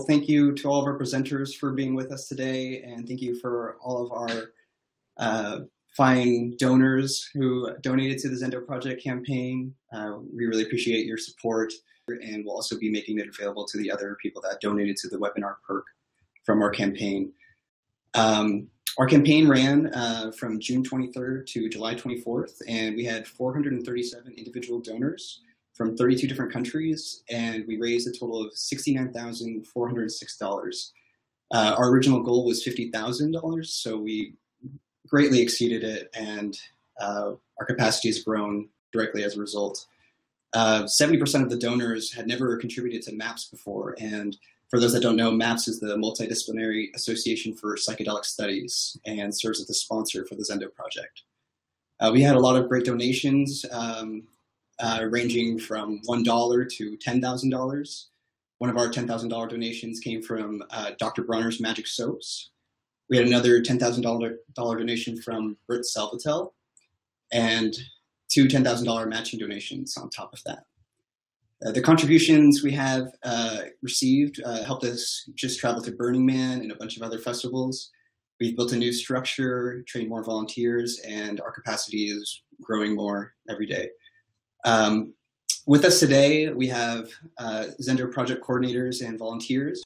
thank you to all of our presenters for being with us today, and thank you for all of our uh, fine donors who donated to the Zendo Project campaign. Uh, we really appreciate your support, and we'll also be making it available to the other people that donated to the webinar perk from our campaign. Um, our campaign ran uh, from June 23rd to July 24th, and we had 437 individual donors from 32 different countries, and we raised a total of $69,406. Uh, our original goal was $50,000, so we greatly exceeded it, and uh, our capacity has grown directly as a result. 70% uh, of the donors had never contributed to MAPS before, and for those that don't know, MAPS is the Multidisciplinary Association for Psychedelic Studies and serves as the sponsor for the Zendo project. Uh, we had a lot of great donations. Um, uh, ranging from $1 to $10,000. One of our $10,000 donations came from uh, Dr. Bronner's Magic Soaps. We had another $10,000 donation from Britt Salvatel and two $10,000 matching donations on top of that. Uh, the contributions we have uh, received uh, helped us just travel to Burning Man and a bunch of other festivals. We've built a new structure, trained more volunteers, and our capacity is growing more every day. Um, with us today, we have uh, Zendo project coordinators and volunteers.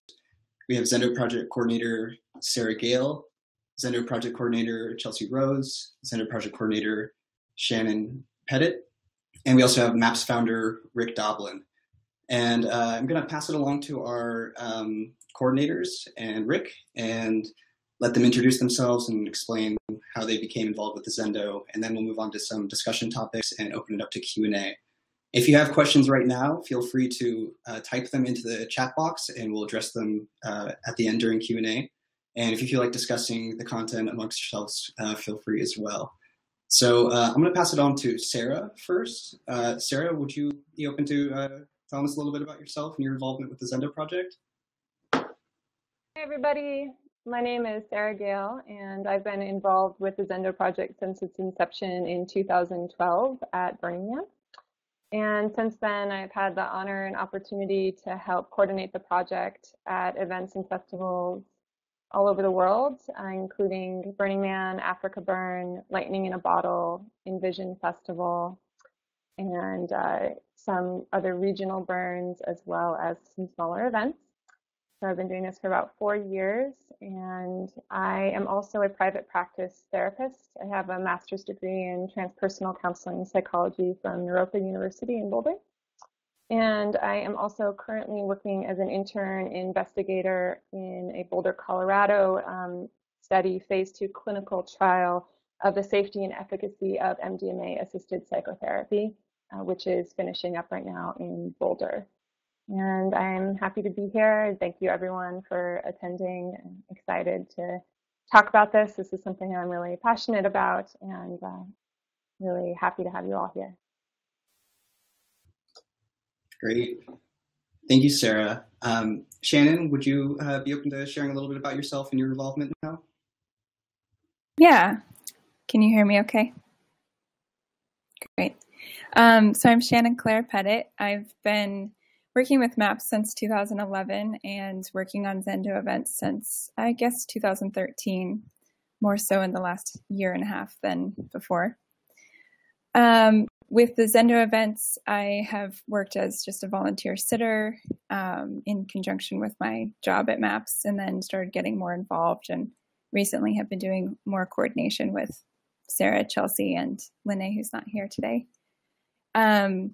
We have Zendo project coordinator Sara Gael, Zendo project coordinator Chelsea Rose, Zendo project coordinator Shannon Petitt, and we also have MAPS founder Rick Doblin. And uh, I'm going to pass it along to our um, coordinators and Rick and let them introduce themselves and explain how they became involved with the Zendo, and then we'll move on to some discussion topics and open it up to Q&A. If you have questions right now, feel free to uh, type them into the chat box and we'll address them uh, at the end during Q&A. And if you feel like discussing the content amongst yourselves, uh, feel free as well. So uh, I'm going to pass it on to Sara first. Uh, Sara, would you be open to uh, telling us a little bit about yourself and your involvement with the Zendo project? Hey, everybody. My name is Sara Gael, and I've been involved with the Zendo project since its inception in 2012 at Burning Man. And since then, I've had the honor and opportunity to help coordinate the project at events and festivals all over the world, uh, including Burning Man, Africa Burn, Lightning in a Bottle, Envision Festival, and uh, some other regional burns, as well as some smaller events. So I've been doing this for about four years, and I am also a private practice therapist. I have a master's degree in transpersonal counseling psychology from Naropa University in Boulder. And I am also currently working as an intern investigator in a Boulder, Colorado um, study, phase two clinical trial of the safety and efficacy of MDMA assisted psychotherapy, uh, which is finishing up right now in Boulder. And I'm happy to be here. Thank you everyone for attending. I'm excited to talk about this. This is something I'm really passionate about and uh, really happy to have you all here. Great. Thank you, Sara. Um, Shannon, would you uh, be open to sharing a little bit about yourself and your involvement now? Yeah. Can you hear me okay? Great. Um, so I'm Shannon Clare Petitt. I've been working with MAPS since 2011 and working on Zendo events since, I guess, 2013, more so in the last year and a half than before. Um, with the Zendo events, I have worked as just a volunteer sitter um, in conjunction with my job at MAPS and then started getting more involved and recently have been doing more coordination with Sara, Chelsea, and Lene, who's not here today. Um,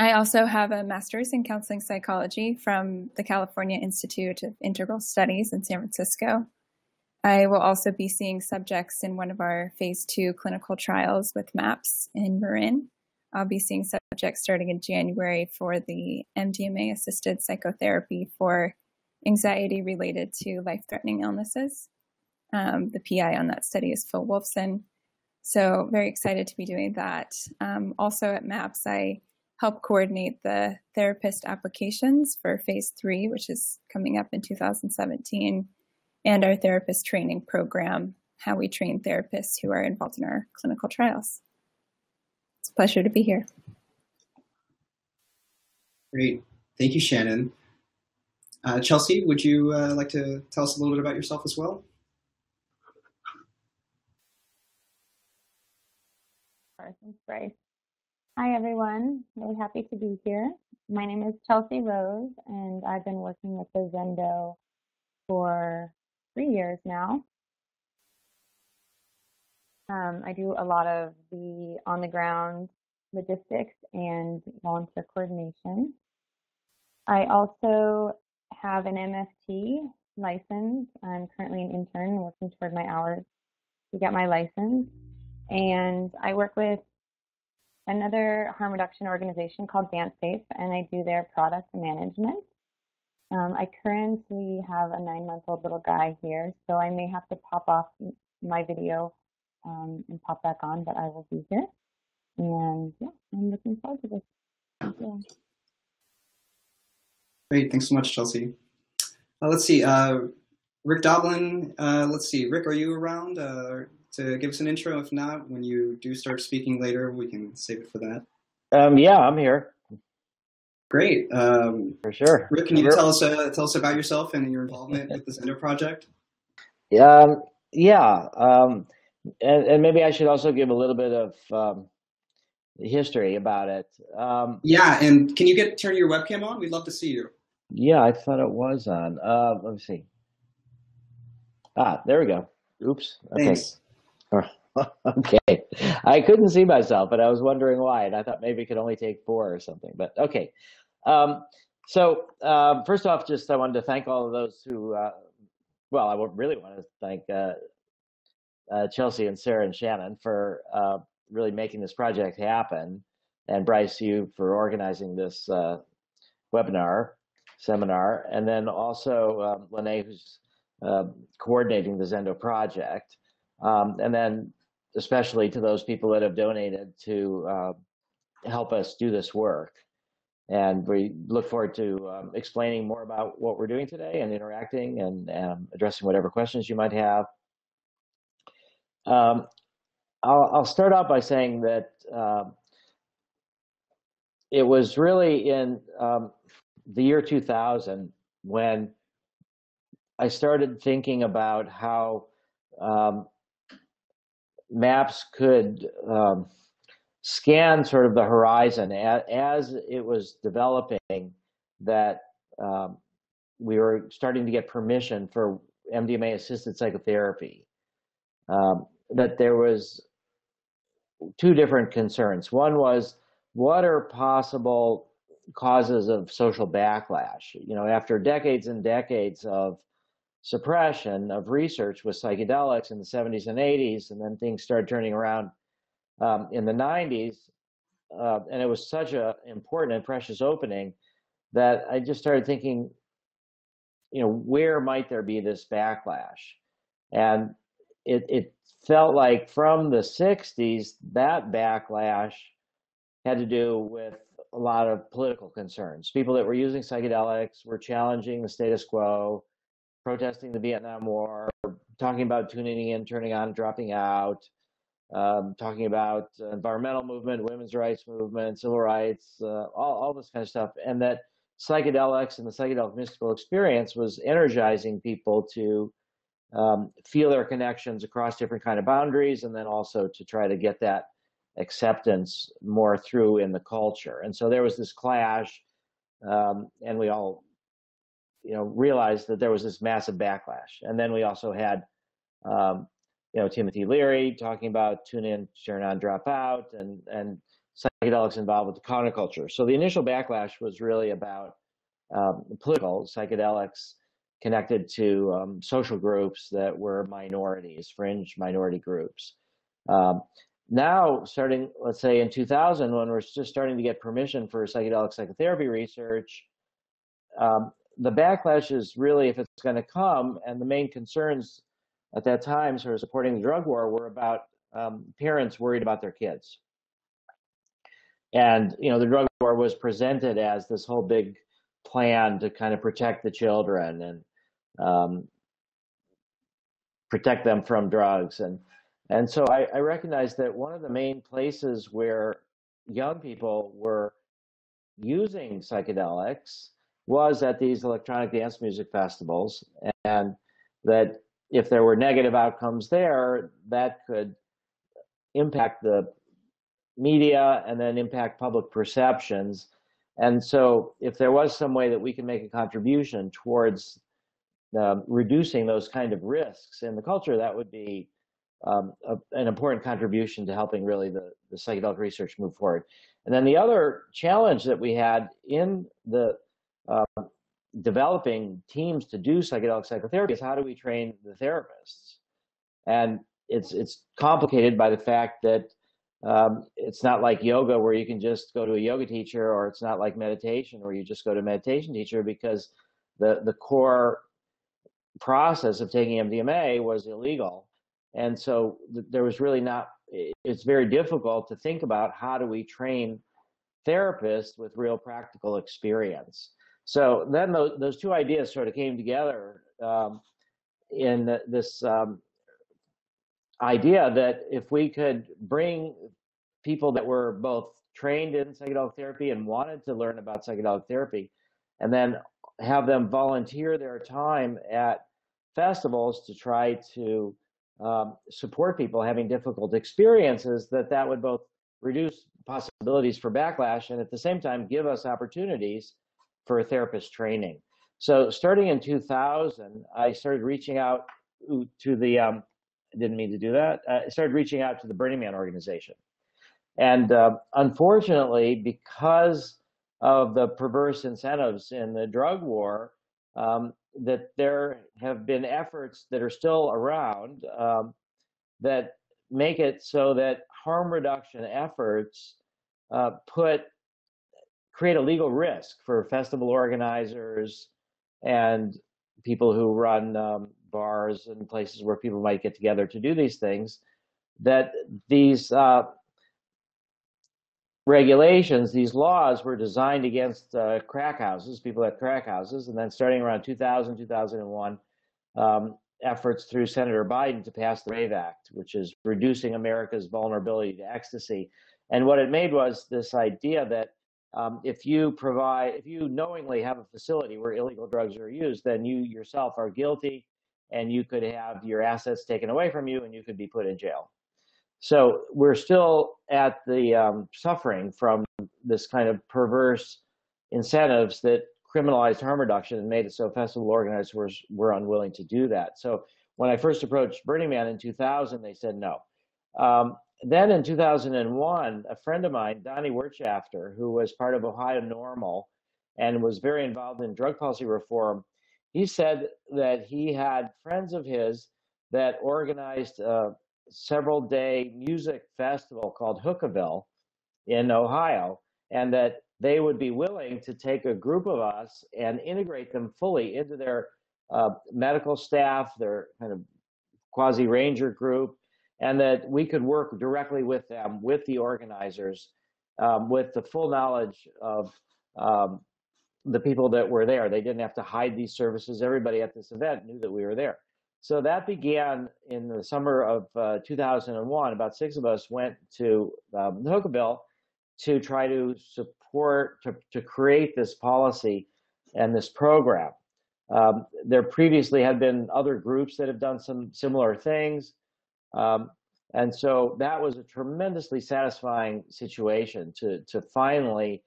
I also have a master's in counseling psychology from the California Institute of Integral Studies in San Francisco. I will also be seeing subjects in one of our phase two clinical trials with MAPS in Marin. I'll be seeing subjects starting in January for the MDMA assisted psychotherapy for anxiety related to life threatening illnesses. Um, the PI on that study is Phil Wolfson. So, very excited to be doing that. Um, also at MAPS, I help coordinate the therapist applications for phase three, which is coming up in 2017, and our therapist training program, how we train therapists who are involved in our clinical trials. It's a pleasure to be here. Great. Thank you, Shannon. Uh, Chelsea, would you uh, like to tell us a little bit about yourself as well? Thanks, Bryce. Hi, everyone. Really happy to be here. My name is Chelsea Rose, and I've been working with the Zendo for three years now. Um, I do a lot of the on the ground logistics and volunteer coordination. I also have an MFT license. I'm currently an intern working toward my hours to get my license. And I work with another harm reduction organization called DanceSafe, and I do their product management. Um, I currently have a nine month old little guy here, so I may have to pop off my video um, and pop back on, but I will be here. And yeah, I'm looking forward to this. Great, thanks so much, Chelsea. Uh, let's see, uh, Rick Doblin. Uh, let's see, Rick, are you around uh, to give us an intro? If not, when you do start speaking later, we can save it for that. Um, yeah, I'm here Great. Um, for sure. Rick, can you Sure. tell us uh, tell us about yourself and your involvement with the Zendo project? Um, yeah, um, and, and maybe I should also give a little bit of um, history about it. Um, Yeah, and can you get turn your webcam on? We'd love to see you. yeah, I thought it was on. Uh, let me see. Ah, there we go. Oops. Okay. Thanks. okay. I couldn't see myself, but I was wondering why, and I thought maybe it could only take four or something. But okay. Um, so um, first off, just I wanted to thank all of those who. Uh, well, I really want to thank uh, uh, Chelsea and Sara and Shannon for uh, really making this project happen, and Bryce, you for organizing this uh, webinar seminar, and then also um, Lene, who's uh, coordinating the Zendo project, um, and then especially to those people that have donated to uh, help us do this work. And we look forward to um, explaining more about what we're doing today and interacting and um, addressing whatever questions you might have. Um, I'll, I'll start out by saying that um, it was really in um, the year 2000 when I started thinking about how maps could um, scan sort of the horizon as, it was developing that um, we were starting to get permission for MDMA assisted psychotherapy. Um, that there was two different concerns. One was what are possible causes of social backlash? You know, after decades and decades of suppression of research with psychedelics in the 70s and 80s, and then things started turning around um, in the 90s. Uh, and it was such an important and precious opening that I just started thinking, you know, where might there be this backlash? And it, it felt like from the 60s, that backlash had to do with a lot of political concerns. People that were using psychedelics were challenging the status quo, protesting the Vietnam War, talking about tuning in, turning on, dropping out, um, talking about environmental movement, women's rights movement, civil rights, uh, all, all this kind of stuff. And that psychedelics and the psychedelic mystical experience was energizing people to um, feel their connections across different kind of boundaries and then also to try to get that acceptance more through in the culture. And so there was this clash um, and we all you know realized that there was this massive backlash. And then we also had um, you know timothy leary talking about tune in turn on drop out and and psychedelics involved with the counterculture. So the initial backlash was really about um, political psychedelics connected to um, social groups that were minorities fringe minority groups. Um, now starting let's say in 2000 when we're just starting to get permission for psychedelic psychotherapy research um, the backlash is really if it's going to come, and the main concerns at that time, sort of supporting the drug war, were about um, parents worried about their kids. And you know, the drug war was presented as this whole big plan to kind of protect the children and um, protect them from drugs. And and so I, I recognized that one of the main places where young people were using psychedelics was at these electronic dance music festivals, and that if there were negative outcomes there, that could impact the media and then impact public perceptions. And so, if there was some way that we can make a contribution towards um, reducing those kind of risks in the culture, that would be um, a, an important contribution to helping really the, the psychedelic research move forward. And then the other challenge that we had in the uh, developing teams to do psychedelic psychotherapy is how do we train the therapists? And it's it's complicated by the fact that um, it's not like yoga where you can just go to a yoga teacher, or it's not like meditation where you just go to a meditation teacher because the the core process of taking MDMA was illegal, and so th- there was really not. It's very difficult to think about how do we train therapists with real practical experience. So then those, those two ideas sort of came together um, in this um, idea that if we could bring people that were both trained in psychedelic therapy and wanted to learn about psychedelic therapy, and then have them volunteer their time at festivals to try to um, support people having difficult experiences, that that would both reduce possibilities for backlash and at the same time give us opportunities for a therapist training. So starting in 2000, I started reaching out to the, um, didn't mean to do that. I started reaching out to the Burning Man organization. And uh, unfortunately, because of the perverse incentives in the drug war, um, that there have been efforts that are still around um, that make it so that harm reduction efforts uh, put create a legal risk for festival organizers and people who run um, bars and places where people might get together to do these things that these uh, regulations these laws were designed against uh, crack houses people at crack houses and then starting around 2000 2001 um, efforts through senator biden to pass the rave act which is reducing america's vulnerability to ecstasy. And what it made was this idea that um, if you provide, if you knowingly have a facility where illegal drugs are used, then you yourself are guilty and you could have your assets taken away from you and you could be put in jail. So we're still at the um, suffering from this kind of perverse incentives that criminalized harm reduction and made it so festival organizers were, were unwilling to do that. So when I first approached Burning Man in 2000, they said no. Um, then in 2001, a friend of mine, Donnie Wirtshafter, who was part of Ohio NORML and was very involved in drug policy reform, he said that he had friends of his that organized a several day music festival called Hookahville in Ohio, and that they would be willing to take a group of us and integrate them fully into their uh, medical staff, their kind of quasi ranger group, and that we could work directly with them, with the organizers, um, with the full knowledge of um, the people that were there. They didn't have to hide these services. Everybody at this event knew that we were there. So that began in the summer of uh, 2001. About six of us went to um, Hookahville to try to support, to, to create this policy and this program. Um, there previously had been other groups that have done some similar things. Um, and so that was a tremendously satisfying situation to, to finally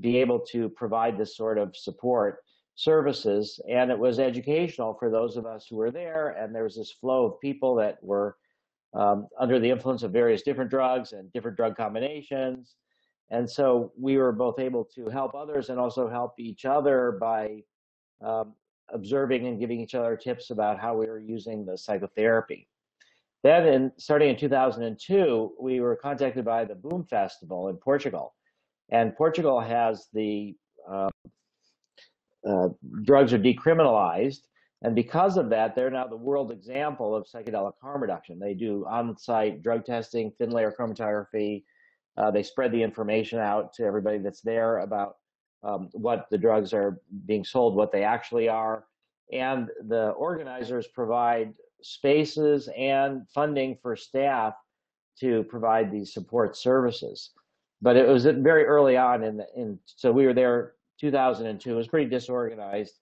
be able to provide this sort of support services. And it was educational for those of us who were there. And there was this flow of people that were um, under the influence of various different drugs and different drug combinations. And so we were both able to help others and also help each other by um, observing and giving each other tips about how we were using the psychotherapy. Then, in, starting in 2002, we were contacted by the Boom Festival in Portugal. And Portugal has the uh, uh, drugs are decriminalized. And because of that, they're now the world example of psychedelic harm reduction. They do on site drug testing, thin layer chromatography. Uh, they spread the information out to everybody that's there about um, what the drugs are being sold, what they actually are. And the organizers provide spaces and funding for staff to provide these support services. But it was very early on, in, in so we were there 2002. It was pretty disorganized.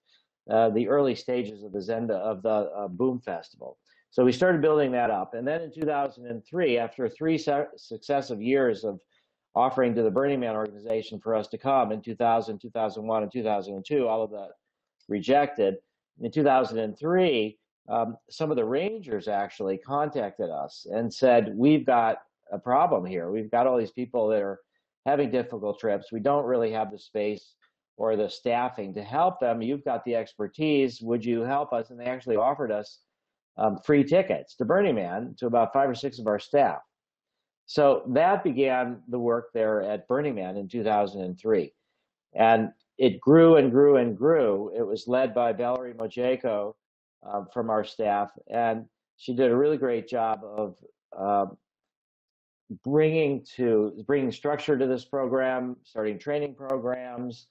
Uh, the early stages of the Zendo of the uh, Boom Festival. So we started building that up, and then in 2003, after three successive years of offering to the Burning Man organization for us to come in 2000, 2001, and 2002, all of that rejected. In 2003, um, some of the rangers actually contacted us and said, We've got a problem here. We've got all these people that are having difficult trips. We don't really have the space or the staffing to help them. You've got the expertise. Would you help us? And they actually offered us um, free tickets to Burning Man to about five or six of our staff. So that began the work there at Burning Man in 2003. And it grew and grew and grew. It was led by Valerie Mojeiko um, from our staff, and she did a really great job of uh, bringing to bringing structure to this program, starting training programs,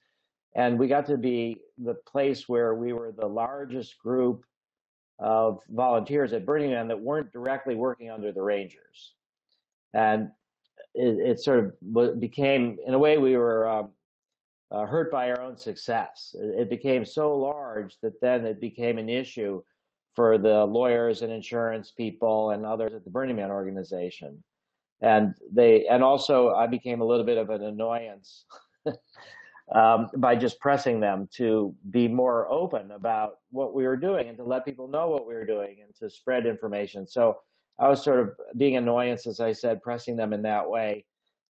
and we got to be the place where we were the largest group of volunteers at Burning Man that weren't directly working under the Rangers, and it, it sort of became, in a way, we were. Um, uh, hurt by our own success. It became so large that then it became an issue for the lawyers and insurance people and others at the Burning Man organization. And they, and also I became a little bit of an annoyance um, by just pressing them to be more open about what we were doing and to let people know what we were doing and to spread information. So I was sort of being annoyance, as I said, pressing them in that way.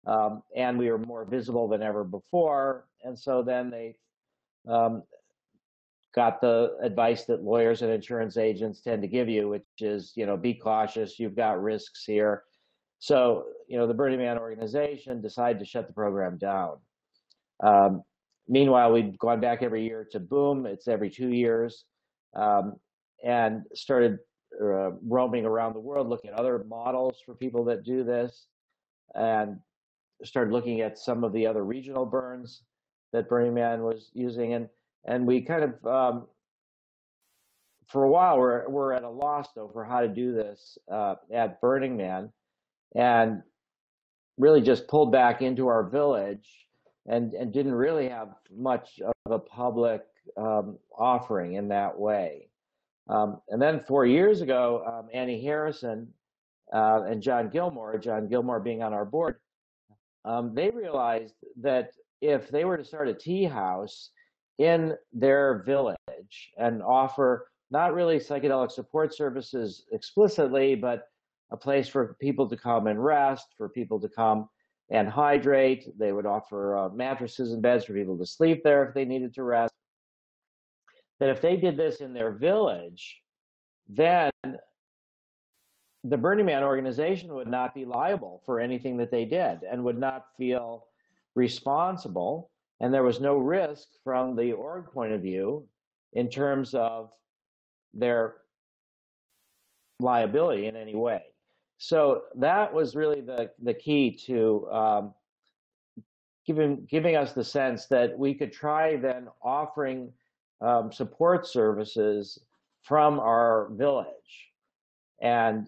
Um, and we were more visible than ever before. And so then they um, got the advice that lawyers and insurance agents tend to give you, which is, you know, be cautious. You've got risks here. So, you know, the Burning Man organization decided to shut the program down. Um, meanwhile, we'd gone back every year to Boom. It's every two years, um, and started uh, roaming around the world, looking at other models for people that do this, and started looking at some of the other regional burns that Burning Man was using, and and we kind of um, for a while we're we're at a loss though for how to do this uh, at Burning Man, and really just pulled back into our village and and didn't really have much of a public um, offering in that way. Um, and then four years ago, um, Annie Harrison uh, and John Gilmore, John Gilmore being on our board, um, they realized that if they were to start a tea house in their village and offer not really psychedelic support services explicitly, but a place for people to come and rest, for people to come and hydrate. They would offer uh, mattresses and beds for people to sleep there if they needed to rest. That if they did this in their village, then the Burning Man organization would not be liable for anything that they did and would not feel responsible. And there was no risk from the org point of view in terms of their liability in any way. So that was really the, the key to um, giving, giving us the sense that we could try then offering um, support services from our village. And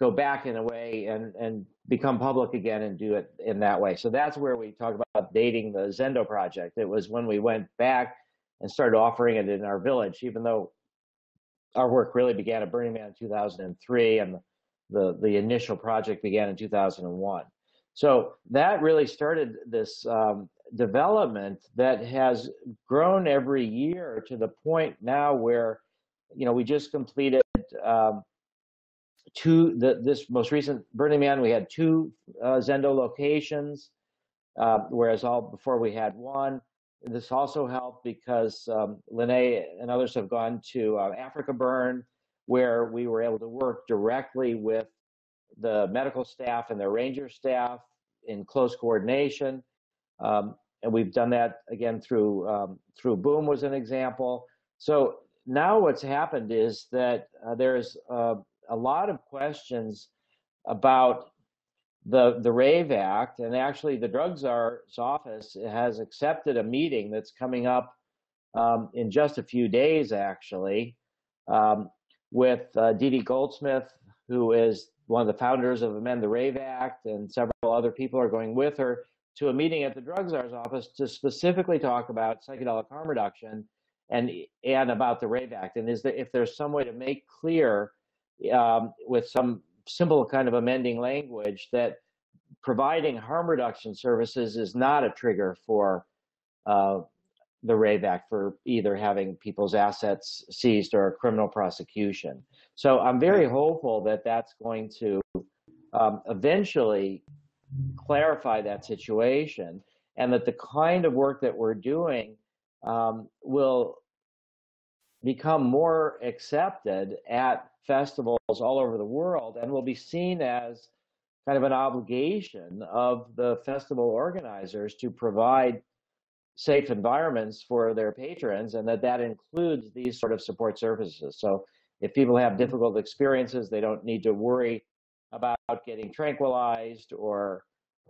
go back in a way and, and become public again and do it in that way. So that's where we talk about dating the Zendo project. It was when we went back and started offering it in our village, even though our work really began at Burning Man in 2003 and the, the initial project began in 2001. So that really started this um, development that has grown every year to the point now where, you know, we just completed um, two, the, this most recent Burning Man, we had two uh, Zendo locations, uh, whereas all before we had one. This also helped because um, Lene and others have gone to uh, Africa Burn, where we were able to work directly with the medical staff and the ranger staff in close coordination. Um, and we've done that again through um, through Boom was an example. So now what's happened is that uh, there's uh, a lot of questions about the the Rave Act, and actually the Drug Czar's office has accepted a meeting that's coming up um, in just a few days, actually, um, with uh, Dede Goldsmith, who is one of the founders of Amend the Rave Act, and several other people are going with her to a meeting at the drug czar's office to specifically talk about psychedelic harm reduction and and about the Rave Act. And is there if there's some way to make clear um, with some simple kind of amending language that providing harm reduction services is not a trigger for uh, the Rave Act for either having people's assets seized or a criminal prosecution. So I'm very hopeful that that's going to um, eventually clarify that situation and that the kind of work that we're doing um, will become more accepted at festivals all over the world and will be seen as kind of an obligation of the festival organizers to provide safe environments for their patrons and that that includes these sort of support services. So if people have difficult experiences they don't need to worry about getting tranquilized or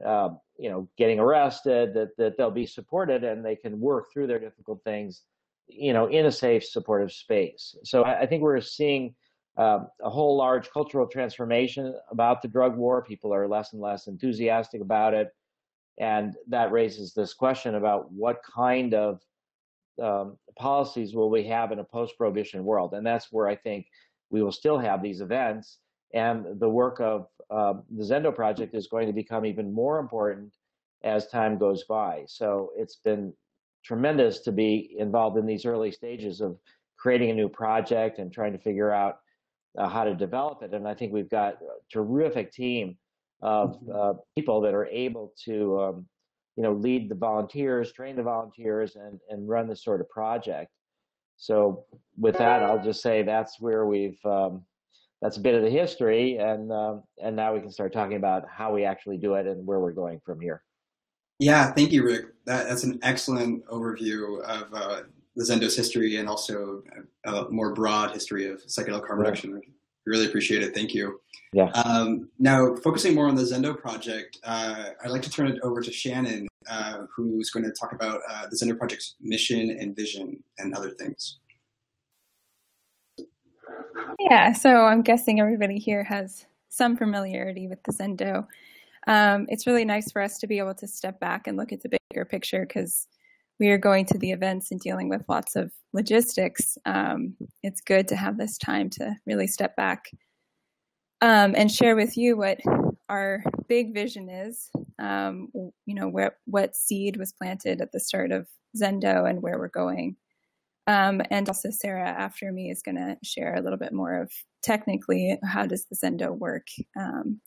uh, you know getting arrested that, that they'll be supported and they can work through their difficult things you know in a safe supportive space. So i, I think we're seeing uh, a whole large cultural transformation about the drug war. People are less and less enthusiastic about it. And that raises this question about what kind of um, policies will we have in a post-prohibition world, and that's where I think we will still have these events, and the work of uh, the Zendo project is going to become even more important as time goes by. So it's been tremendous to be involved in these early stages of creating a new project and trying to figure out uh, how to develop it. And I think we've got a terrific team of mm-hmm. uh, people that are able to, um, you know, lead the volunteers, train the volunteers, and and run this sort of project. So with that, I'll just say that's where we've um, that's a bit of the history, and uh, and now we can start talking about how we actually do it and where we're going from here. Yeah, thank you, Rick. That, that's an excellent overview of uh, the Zendo's history and also a more broad history of psychedelic harm reduction. Really appreciate it. Thank you. Yeah. Um, now, focusing more on the Zendo project, uh, I'd like to turn it over to Shannon, uh, who's going to talk about uh, the Zendo project's mission and vision and other things. Yeah, so I'm guessing everybody here has some familiarity with the Zendo. Um, it's really nice for us to be able to step back and look at the bigger picture because we are going to the events and dealing with lots of logistics. Um, it's good to have this time to really step back um, and share with you what our big vision is. Um, you know, where, what seed was planted at the start of Zendo and where we're going. Um, and also Sara after me is going to share a little bit more of technically how does the Zendo work um,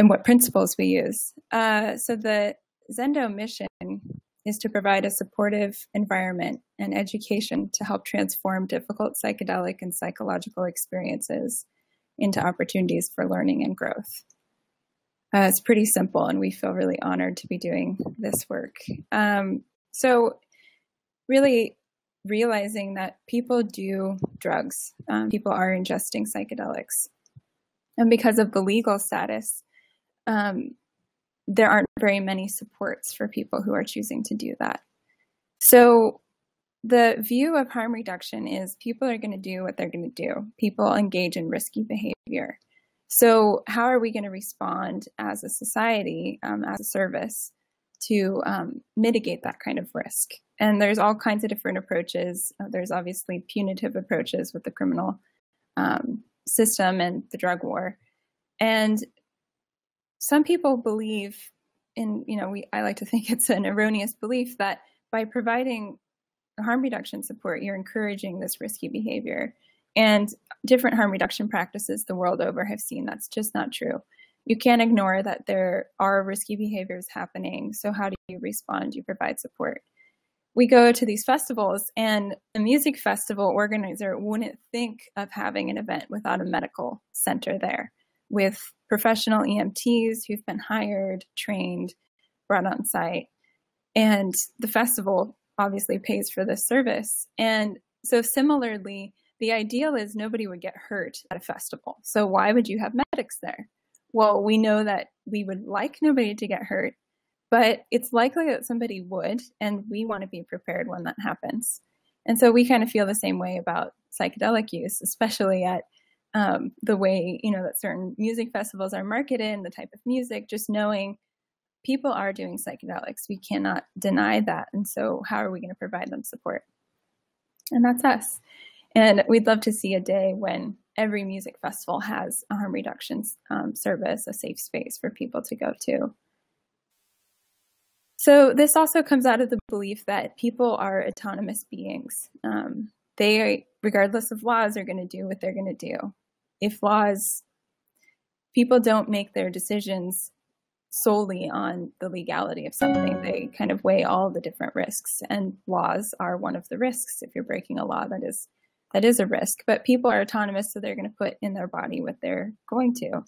and what principles we use. Uh, so the Zendo mission is to provide a supportive environment and education to help transform difficult psychedelic and psychological experiences into opportunities for learning and growth. Uh, it's pretty simple, and we feel really honored to be doing this work. Um, so, really realizing that people do drugs, um, people are ingesting psychedelics. And because of the legal status, um, there aren't very many supports for people who are choosing to do that. So, the view of harm reduction is people are going to do what they're going to do. People engage in risky behavior. So, how are we going to respond as a society, um, as a service, to um, mitigate that kind of risk? And there's all kinds of different approaches. Uh, there's obviously punitive approaches with the criminal um, system and the drug war. And some people believe in, you know, we, I like to think it's an erroneous belief that by providing harm reduction support, you're encouraging this risky behavior. And different harm reduction practices the world over have seen that's just not true. You can't ignore that there are risky behaviors happening. So, how do you respond? You provide support. We go to these festivals, and a music festival organizer wouldn't think of having an event without a medical center there with professional EMTs who've been hired, trained, brought on site. And the festival obviously pays for this service. And so, similarly, the ideal is nobody would get hurt at a festival. So, why would you have medics there? Well, we know that we would like nobody to get hurt, but it's likely that somebody would, and we want to be prepared when that happens. And so, we kind of feel the same way about psychedelic use, especially at um, the way you know that certain music festivals are marketed and the type of music. Just knowing people are doing psychedelics. We cannot deny that. And so, how are we going to provide them support? And that's us. And we'd love to see a day when every music festival has a harm reduction um, service, a safe space for people to go to. So, this also comes out of the belief that people are autonomous beings. Um, they, regardless of laws, are going to do what they're going to do. If laws, people don't make their decisions solely on the legality of something. They kind of weigh all the different risks, and laws are one of the risks. If you're breaking a law, that is that is a risk. But people are autonomous, so they're going to put in their body what they're going to.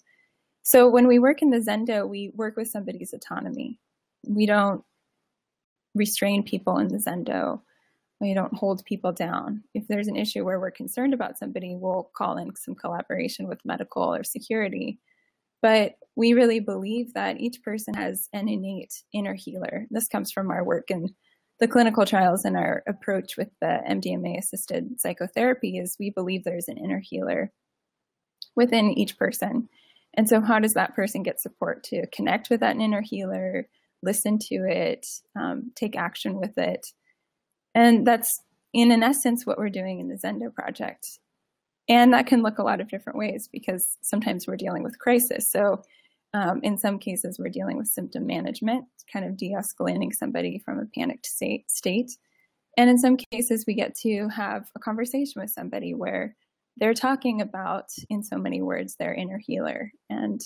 So when we work in the Zendo, we work with somebody's autonomy. We don't restrain people in the Zendo. We don't hold people down. If there's an issue where we're concerned about somebody, we'll call in some collaboration with medical or security but we really believe that each person has an innate inner healer. This comes from our work in the clinical trials and our approach with the MDMA assisted psychotherapy is we believe there's an inner healer within each person. And so, how does that person get support to connect with that inner healer, listen to it, um, take action with it? And that's, in an essence, what we're doing in the Zendo project. And that can look a lot of different ways because sometimes we're dealing with crisis. So, um, in some cases, we're dealing with symptom management, kind of de escalating somebody from a panicked state. And in some cases, we get to have a conversation with somebody where they're talking about, in so many words, their inner healer. And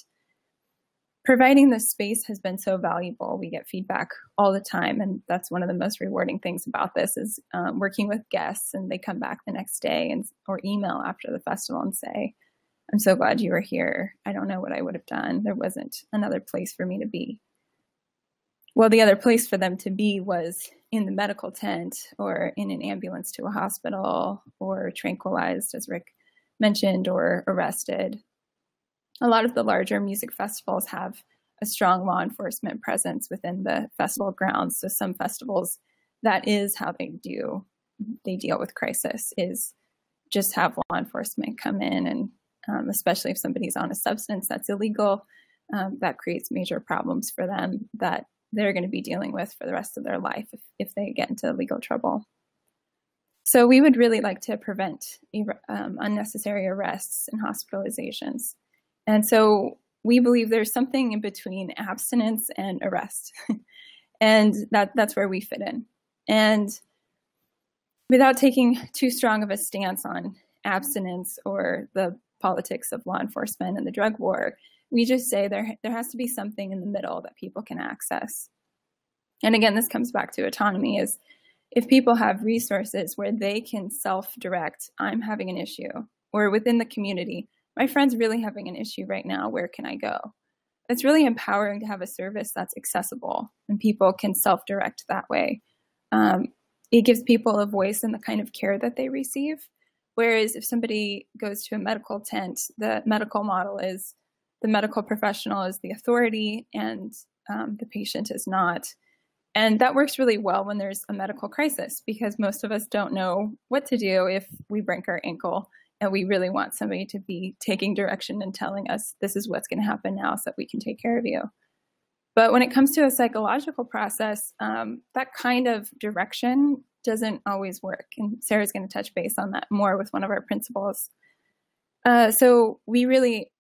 providing this space has been so valuable. We get feedback all the time, and that's one of the most rewarding things about this is um, working with guests, and they come back the next day and or email after the festival and say, "I'm so glad you were here. I don't know what I would have done. There wasn't another place for me to be." Well, the other place for them to be was in the medical tent or in an ambulance to a hospital or tranquilized, as Rick mentioned, or arrested a lot of the larger music festivals have a strong law enforcement presence within the festival grounds. So some festivals, that is how they do they deal with crisis is just have law enforcement come in and um, especially if somebody's on a substance that's illegal, um, that creates major problems for them that they're going to be dealing with for the rest of their life if, if they get into legal trouble. So we would really like to prevent um, unnecessary arrests and hospitalizations. And so we believe there's something in between abstinence and arrest. and that that's where we fit in. And without taking too strong of a stance on abstinence or the politics of law enforcement and the drug war, we just say there there has to be something in the middle that people can access. And again, this comes back to autonomy is if people have resources where they can self-direct, I'm having an issue, or within the community, my friend's really having an issue right now. Where can I go? It's really empowering to have a service that's accessible and people can self direct that way. Um, it gives people a voice in the kind of care that they receive. Whereas if somebody goes to a medical tent, the medical model is the medical professional is the authority and um, the patient is not. And that works really well when there's a medical crisis because most of us don't know what to do if we break our ankle and we really want somebody to be taking direction and telling us this is what's going to happen now so that we can take care of you. But when it comes to a psychological process um, that kind of direction doesn't always work. And sara's going to touch base on that more with one of our principles uh, so we really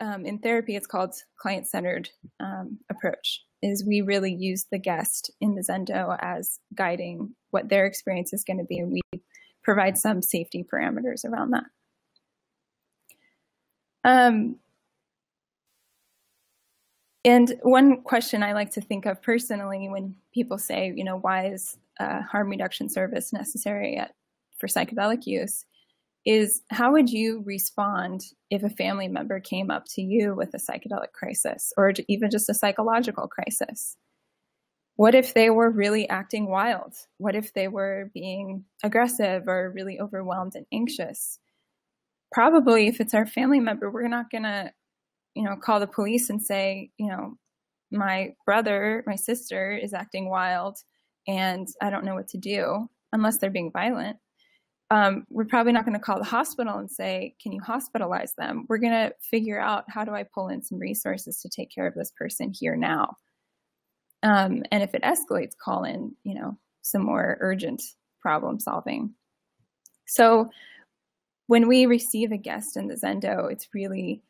um, in therapy it's called client-centered um, approach is we really use the guest in the zendo as guiding what their experience is going to be and we provide some safety parameters around that. Um, and one question I like to think of personally when people say, you know, why is a harm reduction service necessary at, for psychedelic use is how would you respond if a family member came up to you with a psychedelic crisis or even just a psychological crisis? What if they were really acting wild? What if they were being aggressive or really overwhelmed and anxious? Probably, if it's our family member, we're not going to, you know, call the police and say, you know, my brother, my sister is acting wild and I don't know what to do unless they're being violent. Um, we're probably not going to call the hospital and say, Can you hospitalize them? We're going to figure out how do I pull in some resources to take care of this person here now. Um, and if it escalates, call in, you know, some more urgent problem solving. So when we receive a guest in the Zendo, it's really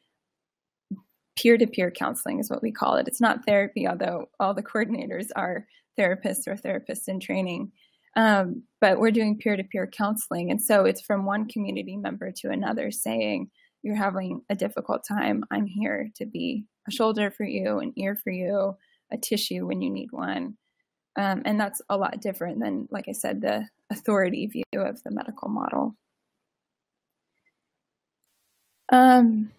peer-to-peer counseling is what we call it. It's not therapy, although all the coordinators are therapists or therapists in training. Um, but we're doing peer-to-peer counseling. And so it's from one community member to another saying, you're having a difficult time. I'm here to be a shoulder for you, an ear for you, a tissue when you need one. Um, and that's a lot different than, like I said, the authority view of the medical model. Um,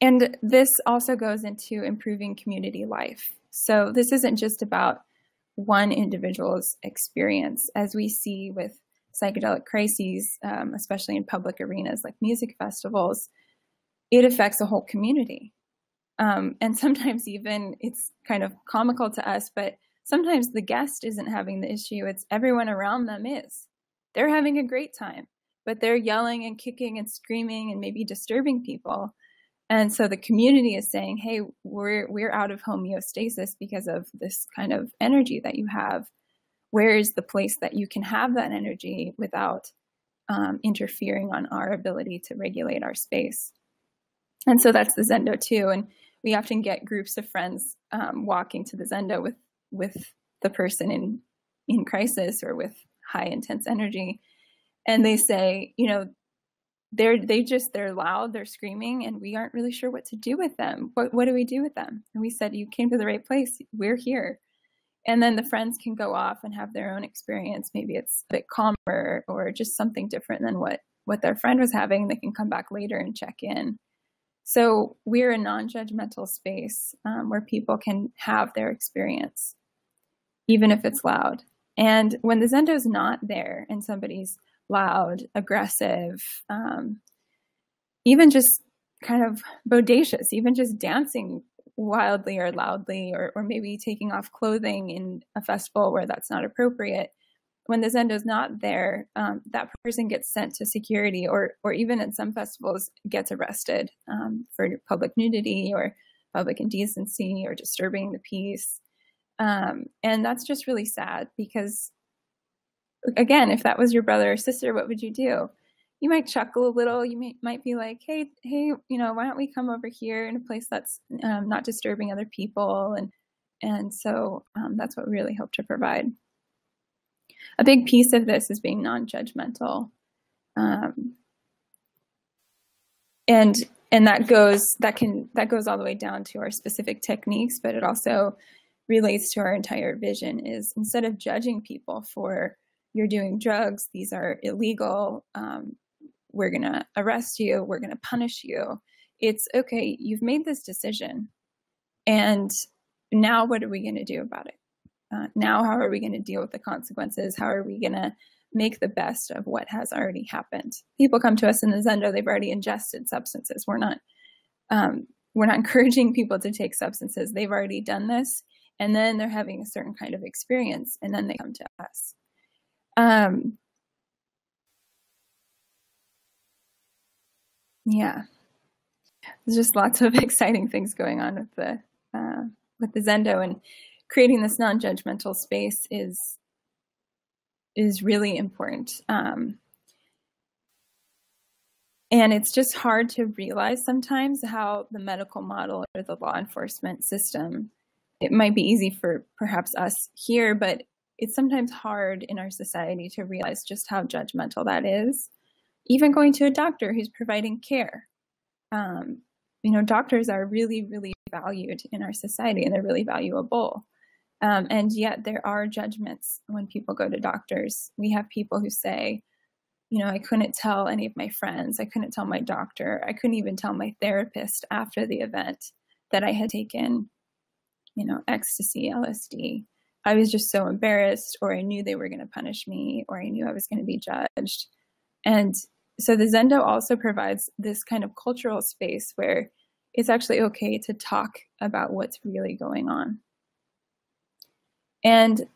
and this also goes into improving community life. So this isn't just about one individual's experience, as we see with psychedelic crises, um, especially in public arenas like music festivals, it affects a whole community. Um, and sometimes even it's kind of comical to us, but sometimes the guest isn't having the issue, it's everyone around them is. They're having a great time, but they're yelling and kicking and screaming and maybe disturbing people. And so the community is saying, hey, we're, we're out of homeostasis because of this kind of energy that you have. Where is the place that you can have that energy without um, interfering on our ability to regulate our space? And so that's the Zendo too. And we often get groups of friends um, walking to the Zendo with with the person in in crisis or with high intense energy, and they say, you know, they're they just they're loud they're screaming and we aren't really sure what to do with them. What, what do we do with them? And we said you came to the right place. We're here. And then the friends can go off and have their own experience. Maybe it's a bit calmer or just something different than what what their friend was having. They can come back later and check in. So we're a non-judgmental space um, where people can have their experience even if it's loud. And when the zendo is not there and somebody's loud, aggressive, um, even just kind of bodacious, even just dancing wildly or loudly, or, or maybe taking off clothing in a festival where that's not appropriate. When the Zendo's not there, um, that person gets sent to security, or or even at some festivals gets arrested um, for public nudity or public indecency or disturbing the peace. Um, and that's just really sad because again, if that was your brother or sister, what would you do? You might chuckle a little. You may, might be like, "Hey, hey, you know, why don't we come over here in a place that's um, not disturbing other people?" And and so um, that's what we really hope to provide. A big piece of this is being non-judgmental, um, and and that goes that can that goes all the way down to our specific techniques, but it also relates to our entire vision. Is instead of judging people for you're doing drugs, these are illegal, um, we're going to arrest you, we're going to punish you. It's okay, you've made this decision. And now what are we going to do about it? Uh, now, how are we going to deal with the consequences? How are we going to make the best of what has already happened? People come to us in the Zendo, they've already ingested substances. We're not, um, we're not encouraging people to take substances. They've already done this, and then they're having a certain kind of experience, and then they come to us. Um, yeah, there's just lots of exciting things going on with the uh, with the Zendo and creating this non-judgmental space is is really important. Um, and it's just hard to realize sometimes how the medical model or the law enforcement system, it might be easy for perhaps us here, but it's sometimes hard in our society to realize just how judgmental that is. Even going to a doctor who's providing care. Um, you know, doctors are really, really valued in our society and they're really valuable. Um, and yet there are judgments when people go to doctors. We have people who say, you know, I couldn't tell any of my friends, I couldn't tell my doctor, I couldn't even tell my therapist after the event that I had taken, you know, ecstasy, LSD. I was just so embarrassed, or I knew they were going to punish me, or I knew I was going to be judged. And so the Zendo also provides this kind of cultural space where it's actually okay to talk about what's really going on. And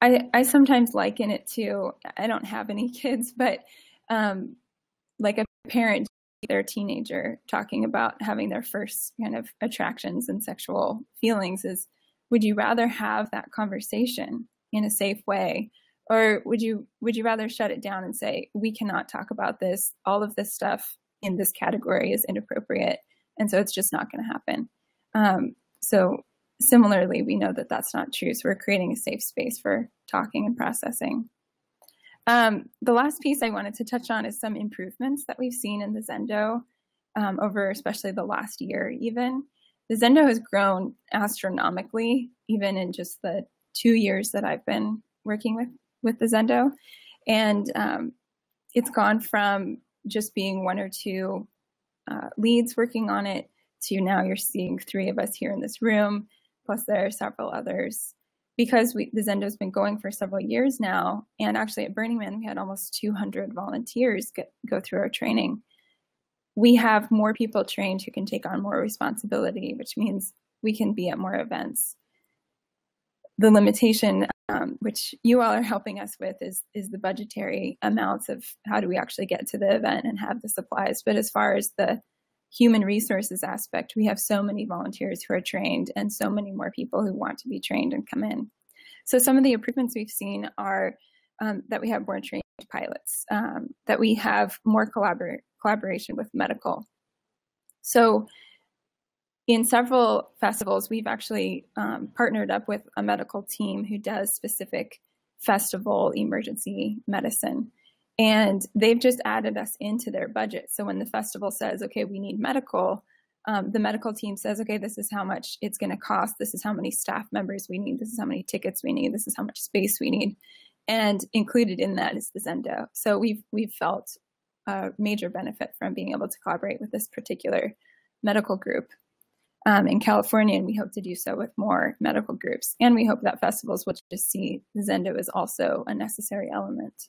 I, I sometimes liken it to I don't have any kids, but um, like a parent, their teenager talking about having their first kind of attractions and sexual feelings is would you rather have that conversation in a safe way? Or would you would you rather shut it down and say we cannot talk about this. All of this stuff in this category is inappropriate and so it's just not going to happen. Um, so similarly we know that that's not true so we're creating a safe space for talking and processing. Um, the last piece i wanted to touch on is some improvements that we've seen in the zendo um, over especially the last year even the zendo has grown astronomically even in just the two years that i've been working with with the Zendo. And um, it's gone from just being one or two uh, leads working on it to now you're seeing three of us here in this room, plus there are several others. Because we, the Zendo's been going for several years now, and actually at Burning Man, we had almost 200 volunteers get, go through our training. We have more people trained who can take on more responsibility, which means we can be at more events. The limitation um, which you all are helping us with is is the budgetary amounts of how do we actually get to the event and have the supplies. But as far as the human resources aspect we have so many volunteers who are trained and so many more people who want to be trained and come in. So some of the improvements we've seen are um, that we have more pilots um, that we have more collabor- collaboration with medical so in several festivals, we've actually um, partnered up with a medical team who does specific festival emergency medicine. And they've just added us into their budget. So when the festival says, okay, we need medical, um, the medical team says, okay, this is how much it's going to cost. This is how many staff members we need. This is how many tickets we need. This is how much space we need. And included in that is the Zendo. So we've, we've felt a major benefit from being able to collaborate with this particular medical group um, in California, and we hope to do so with more medical groups. And we hope that festivals will just see Zendo as also a necessary element.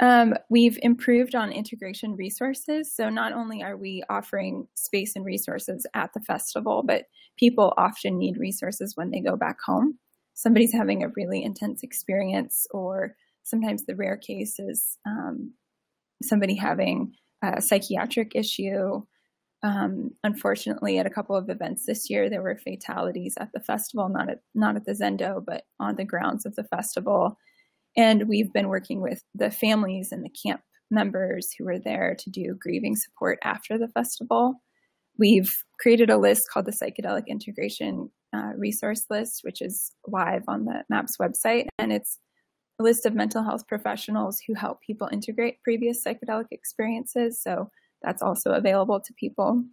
Um, we've improved on integration resources. So not only are we offering space and resources at the festival, but people often need resources when they go back home. Somebody's having a really intense experience, or sometimes the rare case is um, somebody having a psychiatric issue um, unfortunately, at a couple of events this year, there were fatalities at the festival, not at not at the Zendo, but on the grounds of the festival. And we've been working with the families and the camp members who were there to do grieving support after the festival. We've created a list called the Psychedelic Integration uh, Resource List, which is live on the MAPS website, and it's a list of mental health professionals who help people integrate previous psychedelic experiences. So that's also available to people.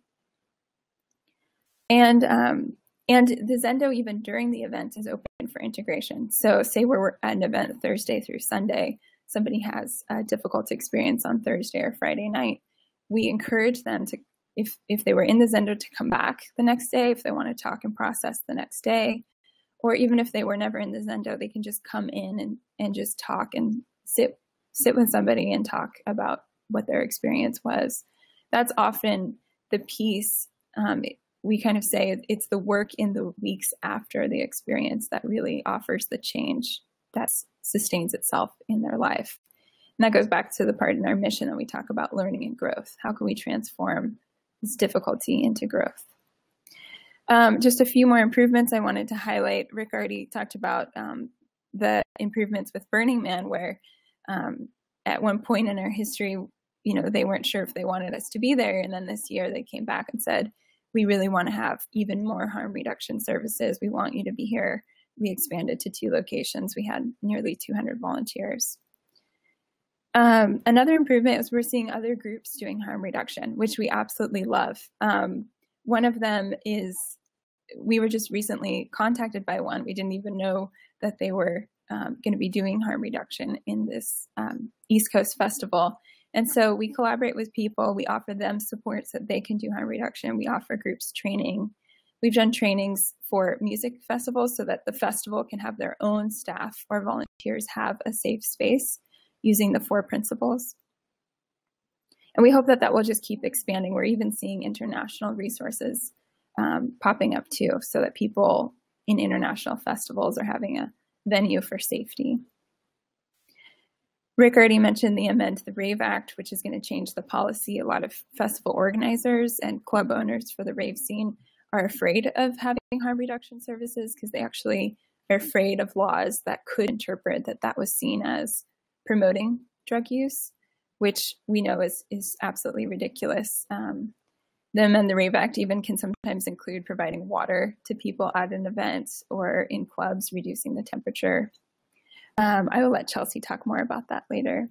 And um, and the Zendo even during the event is open for integration. So say we're at an event Thursday through Sunday, somebody has a difficult experience on Thursday or Friday night, we encourage them to if if they were in the Zendo to come back the next day, if they want to talk and process the next day, or even if they were never in the Zendo, they can just come in and, and just talk and sit sit with somebody and talk about what their experience was that's often the piece um, we kind of say it's the work in the weeks after the experience that really offers the change that sustains itself in their life. And that goes back to the part in our mission that we talk about learning and growth. How can we transform difficulty into growth? Um, just a few more improvements I wanted to highlight. Rick already talked about um, the improvements with Burning Man, where um, at one point in our history, you know, they weren't sure if they wanted us to be there. And then this year they came back and said, we really want to have even more harm reduction services. We want you to be here. We expanded to two locations. We had nearly 200 volunteers. Um, another improvement is we're seeing other groups doing harm reduction, which we absolutely love. Um, one of them is we were just recently contacted by one. We didn't even know that they were um, going to be doing harm reduction in this um, East Coast festival. And so we collaborate with people, we offer them support so that they can do harm reduction. We offer groups training. We've done trainings for music festivals so that the festival can have their own staff or volunteers have a safe space using the four principles. And we hope that that will just keep expanding. We're even seeing international resources um, popping up too, so that people in international festivals are having a venue for safety. Rick already mentioned the Amend the Rave Act, which is going to change the policy. A lot of festival organizers and club owners for the rave scene are afraid of having harm reduction services because they actually are afraid of laws that could interpret that that was seen as promoting drug use, which we know is is absolutely ridiculous. Um, the Amend the Rave Act even can sometimes include providing water to people at an event or in clubs, reducing the temperature. Um, I will let Chelsea talk more about that later.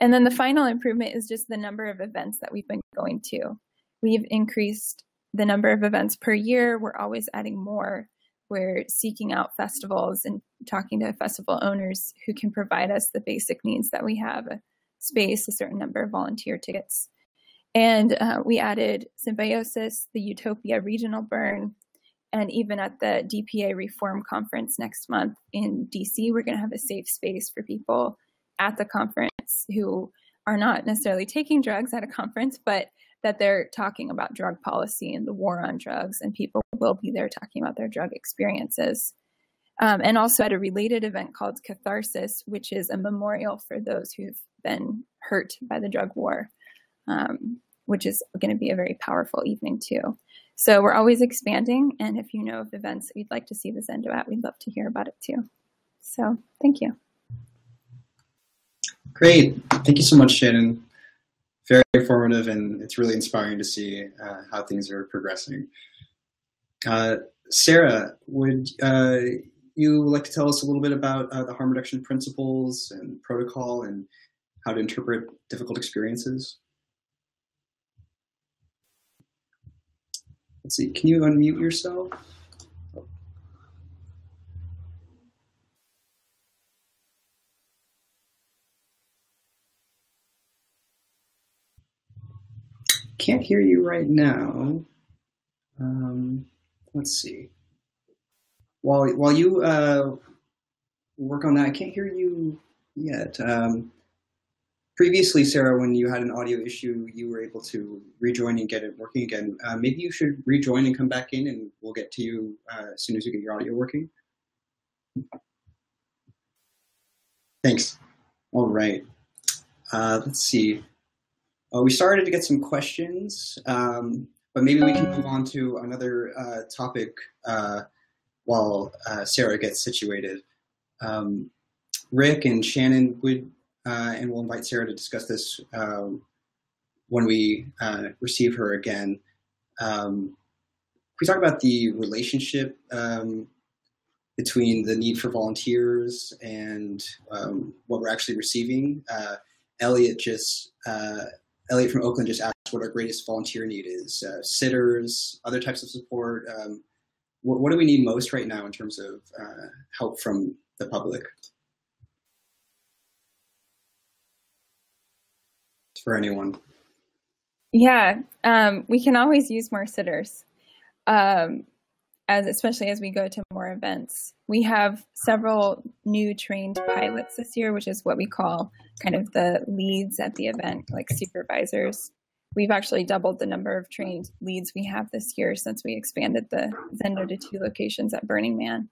And then the final improvement is just the number of events that we've been going to. We've increased the number of events per year. We're always adding more. We're seeking out festivals and talking to festival owners who can provide us the basic needs that we have a space, a certain number of volunteer tickets. And uh, we added Symbiosis, the Utopia Regional Burn, and even at the DPA Reform Conference next month in DC, we're going to have a safe space for people at the conference who are not necessarily taking drugs at a conference, but that they're talking about drug policy and the war on drugs, and people will be there talking about their drug experiences. Um, and also at a related event called Catharsis, which is a memorial for those who've been hurt by the drug war, um, which is going to be a very powerful evening too. So we're always expanding, and if you know of events that you'd like to see the Zendo at, we'd love to hear about it too. So thank you. Great. Thank you so much, Shannon. Very informative, and it's really inspiring to see uh, how things are progressing. Uh, Sara, would uh, you like to tell us a little bit about uh, the harm reduction principles and protocol and how to interpret difficult experiences? Let's see, can you unmute yourself? Can't hear you right now. Um, let's see. While while you uh, work on that, I can't hear you yet. Um, previously, Sara, when you had an audio issue, you were able to rejoin and get it working again. Uh, maybe you should rejoin and come back in, and we'll get to you uh, as soon as you get your audio working. Thanks. All right. Uh, let's see. Uh, we started to get some questions, um, but maybe we can move on to another uh, topic uh, while uh, Sara gets situated. Um, Rick and Shannon would, uh, and we'll invite Sara to discuss this um, when we uh, receive her again. Um, we talk about the relationship um, between the need for volunteers and um, what we're actually receiving. Elliot just Elliot from Oakland just asked what our greatest volunteer need is: uh, sitters, other types of support. Um, what, what, do we need most right now in terms of uh, help from the public? For anyone. Yeah, um, we can always use more sitters. Um, as especially as we go to more events. We have several new trained pilots this year, which is what we call kind of the leads at the event, like supervisors. We've actually doubled the number of trained leads we have this year since we expanded the Zendo to two locations at Burning Man.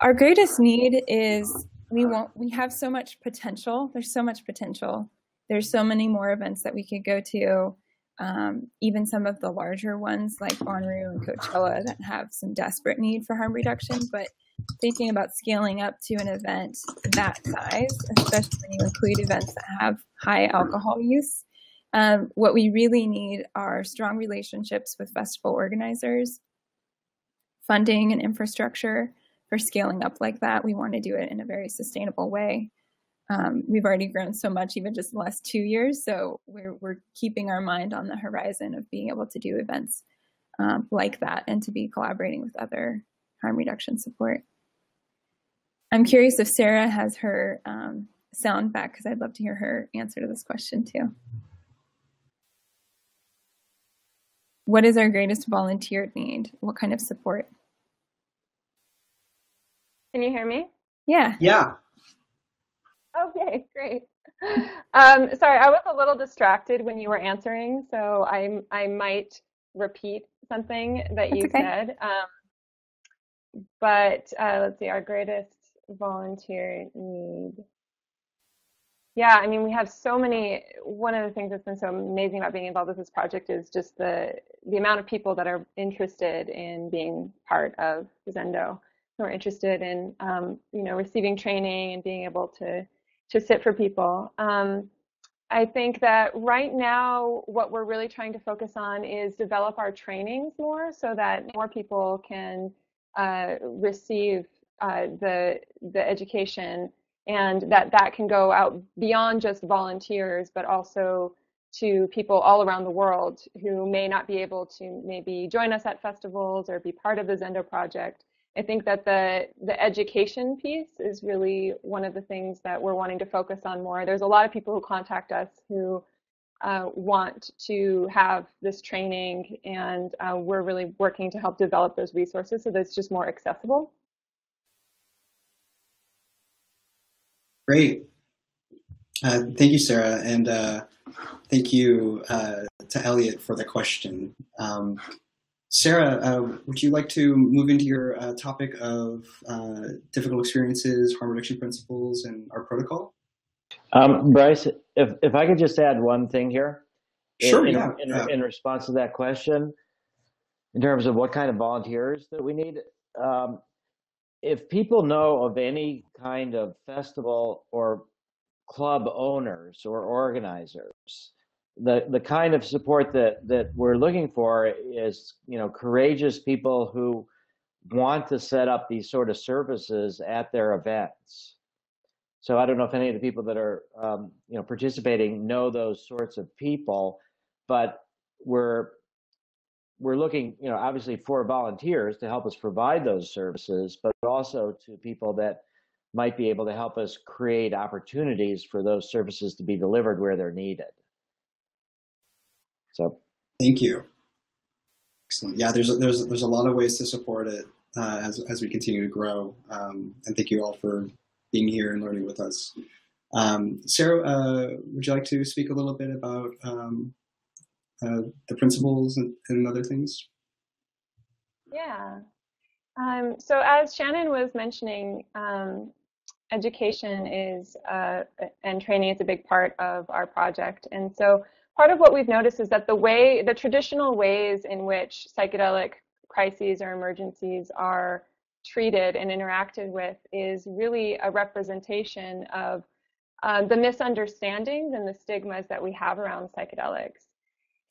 Our greatest need is we won't we have so much potential. There's so much potential. There's so many more events that we could go to um, even some of the larger ones like Bonnaroo and Coachella that have some desperate need for harm reduction. But thinking about scaling up to an event that size, especially when you include events that have high alcohol use, um, what we really need are strong relationships with festival organizers, funding and infrastructure for scaling up like that. We want to do it in a very sustainable way. Um, we've already grown so much, even just the last two years. So we're, we're keeping our mind on the horizon of being able to do events um, like that and to be collaborating with other harm reduction support. I'm curious if Sara has her um, sound back because I'd love to hear her answer to this question too. What is our greatest volunteer need? What kind of support? Can you hear me? Yeah. Yeah. Okay, great. Um, sorry, I was a little distracted when you were answering, so I I might repeat something that you okay. said. Um, but uh, let's see, our greatest volunteer need. Yeah, I mean, we have so many. One of the things that's been so amazing about being involved with this project is just the the amount of people that are interested in being part of Zendo, who are interested in, um, you know, receiving training and being able to to sit for people. Um, I think that right now, what we're really trying to focus on is develop our trainings more so that more people can uh, receive uh, the the education and that that can go out beyond just volunteers, but also to people all around the world who may not be able to maybe join us at festivals or be part of the Zendo project. I think that the the education piece is really one of the things that we're wanting to focus on more. There's a lot of people who contact us who uh, want to have this training, and uh, we're really working to help develop those resources so that it's just more accessible. Great. Uh, thank you, Sara, and uh, thank you uh, to Elliot for the question. Um, Sara, uh, would you like to move into your uh, topic of uh, difficult experiences, harm reduction principles, and our protocol? Um, Bryce, if, if I could just add one thing here. Sure, in, yeah, in, in response to that question, in terms of what kind of volunteers that we need, um, if people know of any kind of festival or club owners or organizers, the the kind of support that that we're looking for is you know courageous people who want to set up these sort of services at their events. So I don't know if any of the people that are um, you know participating know those sorts of people, but we're we're looking, you know, obviously for volunteers to help us provide those services, but also to people that might be able to help us create opportunities for those services to be delivered where they're needed. So, thank you. Excellent. Yeah, there's a, there's there's a lot of ways to support it uh, as as we continue to grow, um, and thank you all for being here and learning with us. Um, Sara, uh, would you like to speak a little bit about um, uh, the principles and, and, other things? Yeah. Um, so as Shannon was mentioning, um, education is uh, and training is a big part of our project. And so part of what we've noticed is that the way, the traditional ways in which psychedelic crises or emergencies are treated and interacted with is really a representation of uh, the misunderstandings and the stigmas that we have around psychedelics.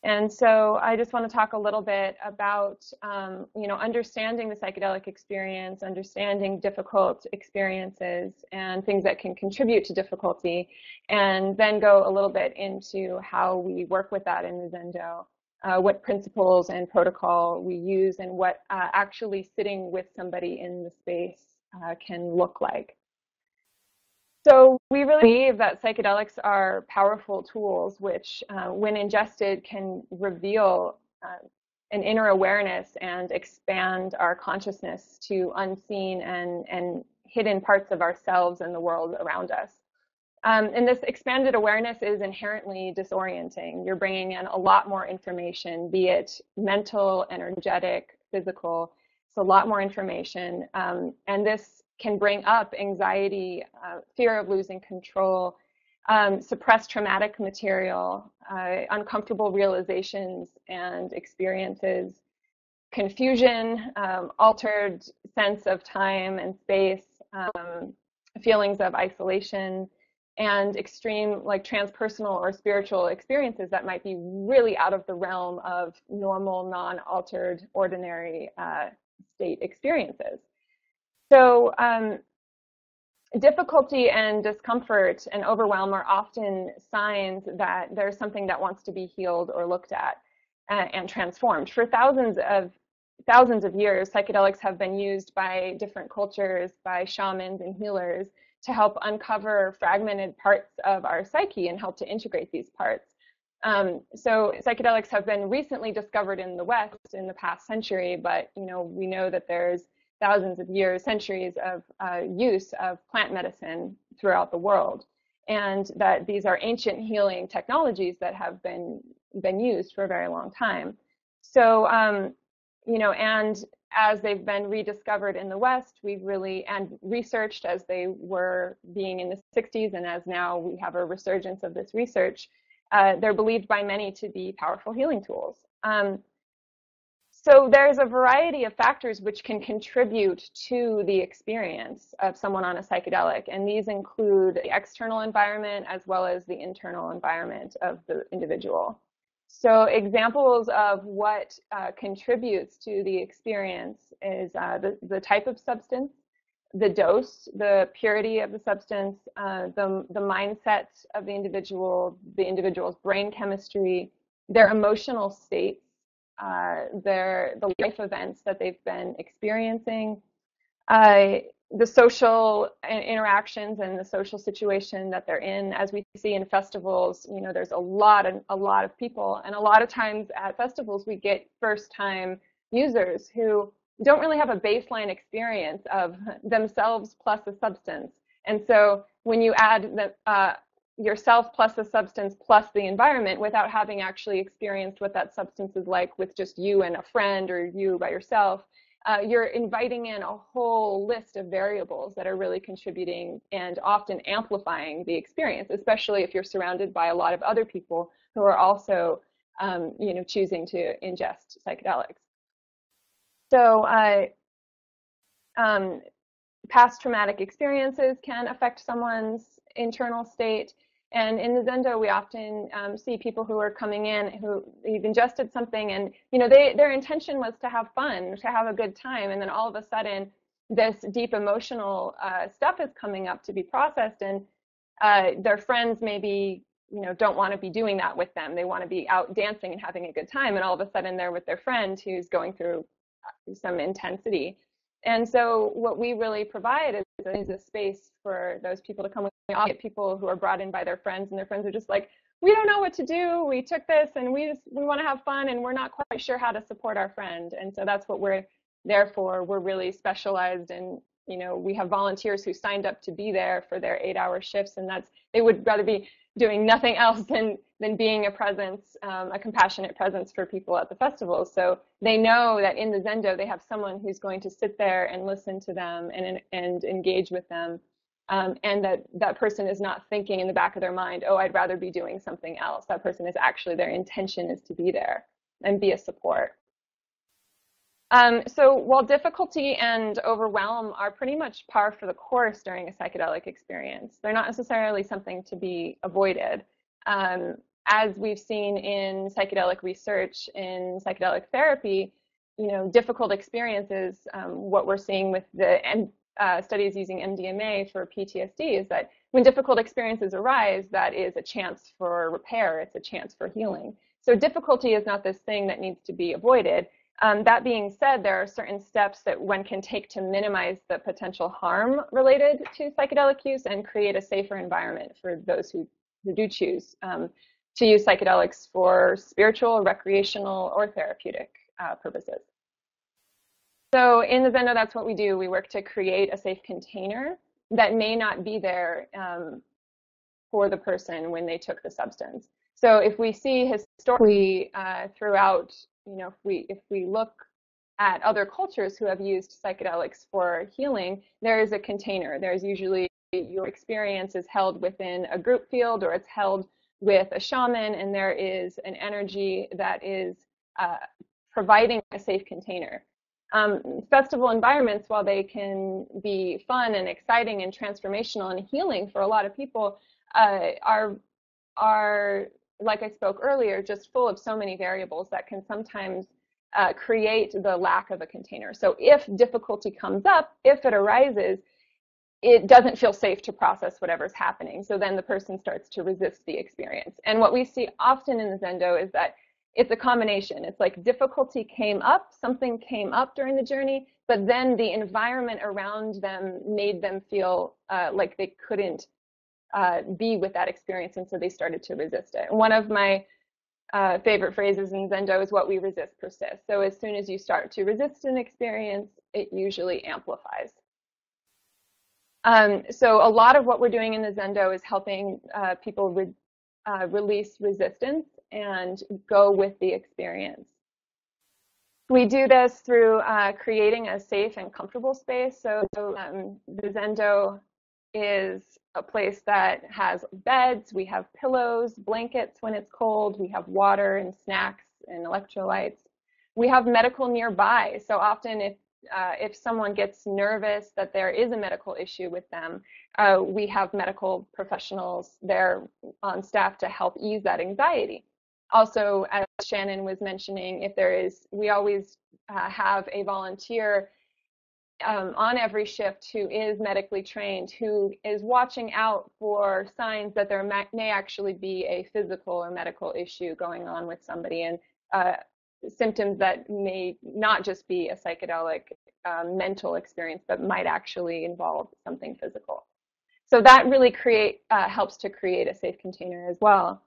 And so I just want to talk a little bit about, um, you know, understanding the psychedelic experience, understanding difficult experiences and things that can contribute to difficulty, and then go a little bit into how we work with that in the Zendo, uh, what principles and protocol we use, and what uh, actually sitting with somebody in the space uh, can look like. So we really believe that psychedelics are powerful tools which, uh, when ingested, can reveal uh, an inner awareness and expand our consciousness to unseen and, and hidden parts of ourselves and the world around us. Um, and this expanded awareness is inherently disorienting. You're bringing in a lot more information, be it mental, energetic, physical. It's a lot more information. Um, and this can bring up anxiety, uh, fear of losing control, um, suppressed traumatic material, uh, uncomfortable realizations and experiences, confusion, um, altered sense of time and space, um, feelings of isolation, and extreme like transpersonal or spiritual experiences that might be really out of the realm of normal, non-altered, ordinary uh, state experiences. So um, difficulty and discomfort and overwhelm are often signs that there's something that wants to be healed or looked at and, and transformed. For thousands of thousands of years, psychedelics have been used by different cultures, by shamans and healers to help uncover fragmented parts of our psyche and help to integrate these parts. Um, so psychedelics have been recently discovered in the West in the past century, but you know we know that there's thousands of years, centuries of uh, use of plant medicine throughout the world, and that these are ancient healing technologies that have been been used for a very long time. So, um, you know, and as they've been rediscovered in the West, we've really and researched as they were being in the 60s, and as now we have a resurgence of this research. Uh, they're believed by many to be powerful healing tools. Um, so there's a variety of factors which can contribute to the experience of someone on a psychedelic, and these include the external environment as well as the internal environment of the individual. So examples of what uh, contributes to the experience is uh, the, the type of substance, the dose, the purity of the substance, uh, the, the mindset of the individual, the individual's brain chemistry, their emotional states, uh, their the life events that they've been experiencing, uh, the social interactions and the social situation that they're in. As we see in festivals, you know, there's a lot and a lot of people, and a lot of times at festivals we get first-time users who don't really have a baseline experience of themselves plus a substance. And so when you add the, uh, yourself plus a substance plus the environment without having actually experienced what that substance is like with just you and a friend or you by yourself, uh, you're inviting in a whole list of variables that are really contributing and often amplifying the experience, especially if you're surrounded by a lot of other people who are also, um, you know, choosing to ingest psychedelics. So, uh, um, past traumatic experiences can affect someone's internal state. And in the Zendo, we often um, see people who are coming in who have ingested something, and you know, they, their intention was to have fun, to have a good time, and then all of a sudden, this deep emotional uh, stuff is coming up to be processed, and uh, their friends maybe you know don't want to be doing that with them. They want to be out dancing and having a good time, and all of a sudden, they're with their friend who's going through uh, some intensity. And so what we really provide is, is a space for those people to come with I get people who are brought in by their friends and their friends are just like, we don't know what to do. We took this and we just we want to have fun and we're not quite sure how to support our friend. And so that's what we're there for. We're really specialized in, you know, we have volunteers who signed up to be there for their eight hour shifts and that's they would rather be doing nothing else than than being a presence, um, a compassionate presence for people at the festival. So they know that in the Zendo they have someone who's going to sit there and listen to them and and engage with them, um, and that that person is not thinking in the back of their mind, oh, I'd rather be doing something else. That person is actually their intention is to be there and be a support. Um, so while difficulty and overwhelm are pretty much par for the course during a psychedelic experience, they're not necessarily something to be avoided. Um, as we've seen in psychedelic research, in psychedelic therapy, you know, difficult experiences, um, what we're seeing with the uh, studies using MDMA for PTSD is that when difficult experiences arise, that is a chance for repair, it's a chance for healing. So difficulty is not this thing that needs to be avoided. Um, that being said, there are certain steps that one can take to minimize the potential harm related to psychedelic use and create a safer environment for those who, who do choose um, to use psychedelics for spiritual, recreational, or therapeutic uh, purposes. So in the Zendo, that's what we do. We work to create a safe container that may not be there um, for the person when they took the substance. So if we see historically uh, throughout you know, if we if we look at other cultures who have used psychedelics for healing, there is a container. There's usually your experience is held within a group field or it's held with a shaman, and there is an energy that is uh, providing a safe container. Um, festival environments, while they can be fun and exciting and transformational and healing for a lot of people, uh, are are like I spoke earlier, just full of so many variables that can sometimes uh, create the lack of a container. So if difficulty comes up, if it arises, it doesn't feel safe to process whatever's happening. So then the person starts to resist the experience. And what we see often in the Zendo is that it's a combination. It's like difficulty came up, something came up during the journey, but then the environment around them made them feel uh, like they couldn't uh, be with that experience, and so they started to resist it. one of my uh, favorite phrases in Zendo is what we resist persists. So as soon as you start to resist an experience, it usually amplifies. Um, so a lot of what we're doing in the Zendo is helping uh, people re uh, release resistance and go with the experience. We do this through uh, creating a safe and comfortable space. So um, the Zendo is a place that has beds, we have pillows, blankets when it's cold, we have water and snacks and electrolytes. We have medical nearby. So often if uh, if someone gets nervous that there is a medical issue with them, uh, we have medical professionals there on staff to help ease that anxiety. Also, as Shannon was mentioning, if there is, we always uh, have a volunteer um, on every shift who is medically trained, who is watching out for signs that there may actually be a physical or medical issue going on with somebody and uh, symptoms that may not just be a psychedelic um, mental experience, but might actually involve something physical. So that really create uh, helps to create a safe container as well.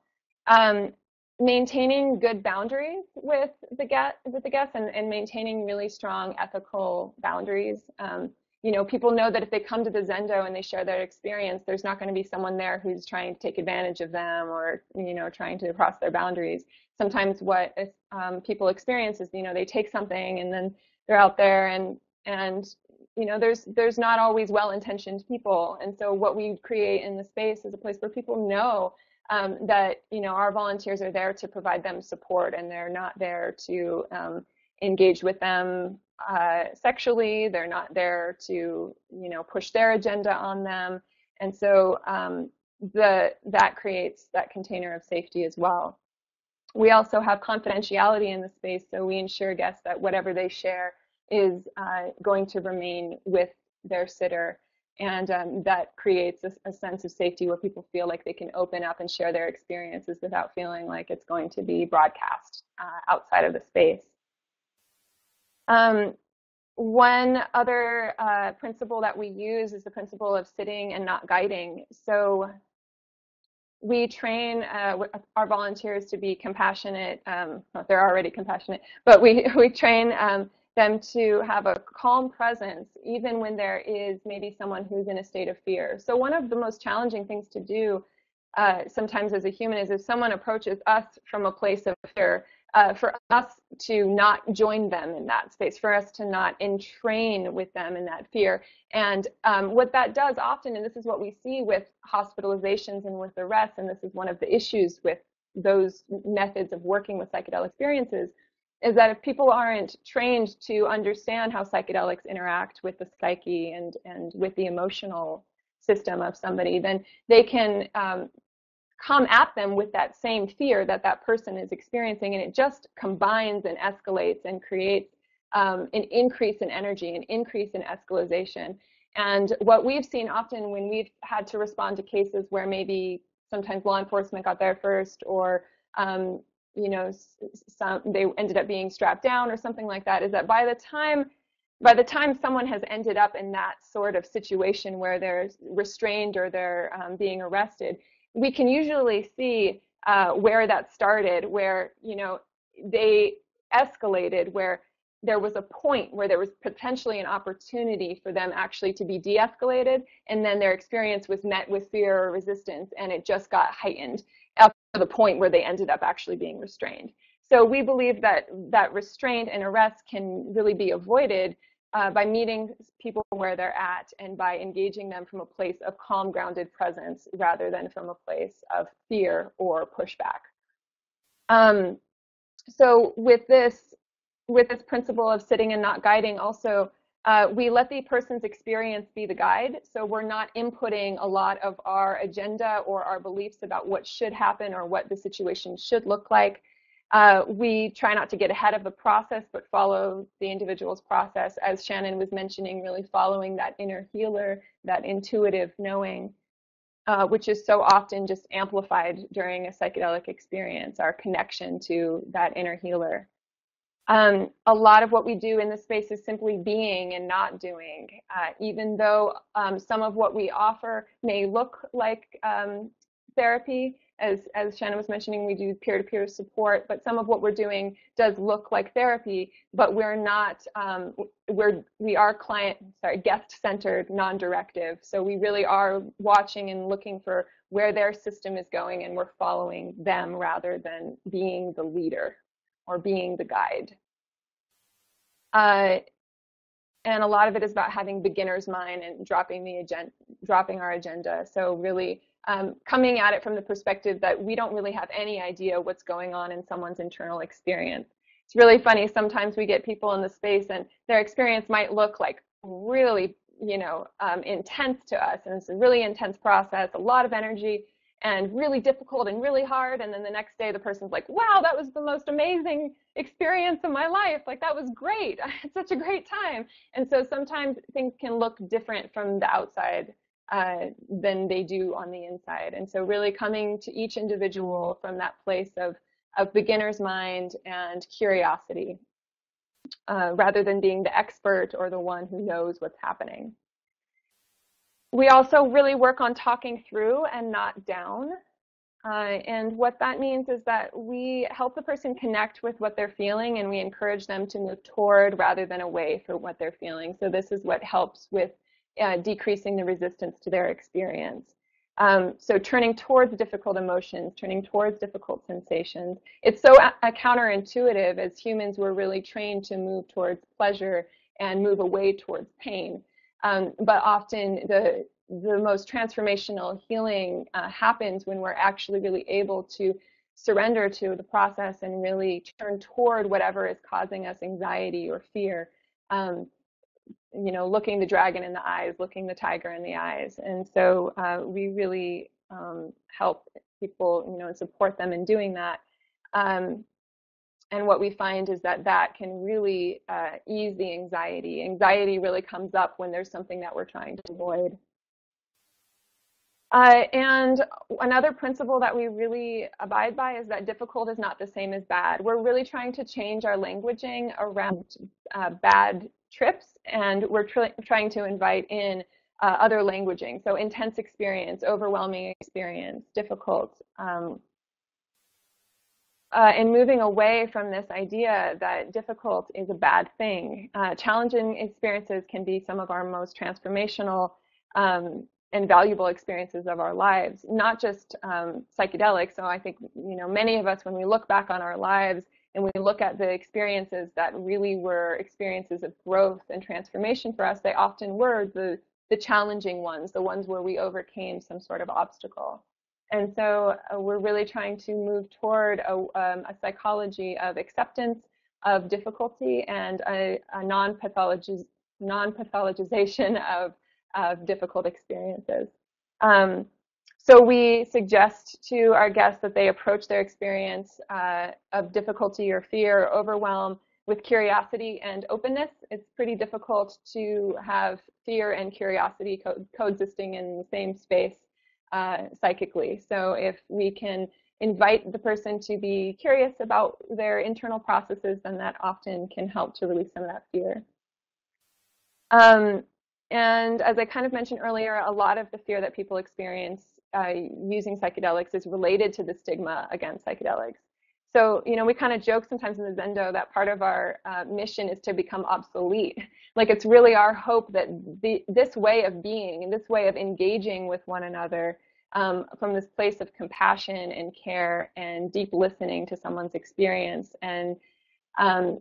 Um, maintaining good boundaries with the with the guests and, and maintaining really strong ethical boundaries. Um, you know, people know that if they come to the Zendo and they share their experience, there's not going to be someone there who's trying to take advantage of them or you know trying to cross their boundaries. Sometimes what um, people experience is you know they take something and then they're out there and and you know there's there's not always well-intentioned people and so what we create in the space is a place where people know um, that you know our volunteers are there to provide them support and they're not there to um, engage with them uh, sexually. They're not there to you know push their agenda on them. And so um, the that creates that container of safety as well. We also have confidentiality in the space so we ensure guests that whatever they share is uh, going to remain with their sitter and um, that creates a, a, sense of safety where people feel like they can open up and share their experiences without feeling like it's going to be broadcast uh, outside of the space. Um, one other uh, principle that we use is the principle of sitting and not guiding. So we train uh, our volunteers to be compassionate. Um, well, they're already compassionate, but we, we train um, them to have a calm presence even when there is maybe someone who's in a state of fear. So one of the most challenging things to do uh, sometimes as a human is if someone approaches us from a place of fear, uh, for us to not join them in that space, for us to not entrain with them in that fear. And um, what that does often, and this is what we see with hospitalizations and with arrests, and this is one of the issues with those methods of working with psychedelic experiences, is that if people aren't trained to understand how psychedelics interact with the psyche and, and with the emotional system of somebody, then they can um, come at them with that same fear that that person is experiencing, and it just combines and escalates and creates um, an increase in energy, an increase in escalation. And what we've seen often when we've had to respond to cases where maybe sometimes law enforcement got there first or um, you know, some they ended up being strapped down or something like that, is that by the time by the time someone has ended up in that sort of situation where they're restrained or they're um, being arrested, we can usually see uh, where that started, where you know they escalated, where there was a point where there was potentially an opportunity for them actually to be de-escalated, and then their experience was met with fear or resistance, and it just got heightened the point where they ended up actually being restrained. So we believe that that restraint and arrest can really be avoided uh, by meeting people where they're at and by engaging them from a place of calm, grounded presence rather than from a place of fear or pushback. Um, so with this, with this principle of sitting and not guiding, also uh, we let the person's experience be the guide, so we're not inputting a lot of our agenda or our beliefs about what should happen or what the situation should look like. Uh, we try not to get ahead of the process, but follow the individual's process, as Shannon was mentioning, really following that inner healer, that intuitive knowing, uh, which is so often just amplified during a psychedelic experience, our connection to that inner healer. Um, a lot of what we do in this space is simply being and not doing. Uh, even though um, some of what we offer may look like um, therapy, as, as Shannon was mentioning, we do peer-to-peer support, but some of what we're doing does look like therapy, but we're not, um, we're, we are client, sorry, guest-centered, non-directive. So we really are watching and looking for where their system is going and we're following them rather than being the leader or being the guide. Uh, and a lot of it is about having beginner's mind and dropping the agenda, dropping our agenda. So really um, coming at it from the perspective that we don't really have any idea what's going on in someone's internal experience. It's really funny. Sometimes we get people in the space and their experience might look like really, you know, um, intense to us, and it's a really intense process, a lot of energy, and really difficult and really hard. And then the next day, the person's like, "Wow, that was the most amazing experience of my life. Like that was great. I had such a great time." And so sometimes things can look different from the outside uh, than they do on the inside. And so really coming to each individual from that place of of beginner's mind and curiosity uh, rather than being the expert or the one who knows what's happening. We also really work on talking through and not down. Uh, and what that means is that we help the person connect with what they're feeling and we encourage them to move toward rather than away from what they're feeling. So this is what helps with uh, decreasing the resistance to their experience. Um, so turning towards difficult emotions, turning towards difficult sensations. It's so a- a counterintuitive as humans, we're really trained to move towards pleasure and move away towards pain. Um, but often the the most transformational healing uh, happens when we're actually really able to surrender to the process and really turn toward whatever is causing us anxiety or fear. Um, you know, looking the dragon in the eyes, looking the tiger in the eyes. And so uh, we really um, help people, you know, and support them in doing that. Um, and what we find is that that can really uh, ease the anxiety. Anxiety really comes up when there's something that we're trying to avoid. Uh, and another principle that we really abide by is that difficult is not the same as bad. We're really trying to change our languaging around uh, bad trips, and we're tr trying to invite in uh, other languaging. So intense experience, overwhelming experience, difficult. Um, uh, and moving away from this idea that difficult is a bad thing. Uh, challenging experiences can be some of our most transformational um, and valuable experiences of our lives, not just um, psychedelics. So I think you know many of us, when we look back on our lives and we look at the experiences that really were experiences of growth and transformation for us, they often were the the challenging ones, the ones where we overcame some sort of obstacle. And so uh, we're really trying to move toward a, um, a psychology of acceptance of difficulty and a, a non-pathologization of of difficult experiences. Um, so we suggest to our guests that they approach their experience uh, of difficulty or fear or overwhelm with curiosity and openness. It's pretty difficult to have fear and curiosity co coexisting in the same space uh, psychically. So if we can invite the person to be curious about their internal processes, then that often can help to release some of that fear. Um, and as I kind of mentioned earlier, a lot of the fear that people experience uh, using psychedelics is related to the stigma against psychedelics. So, you know, we kind of joke sometimes in the Zendo that part of our uh, mission is to become obsolete. Like it's really our hope that the, this way of being and this way of engaging with one another um, from this place of compassion and care and deep listening to someone's experience and um,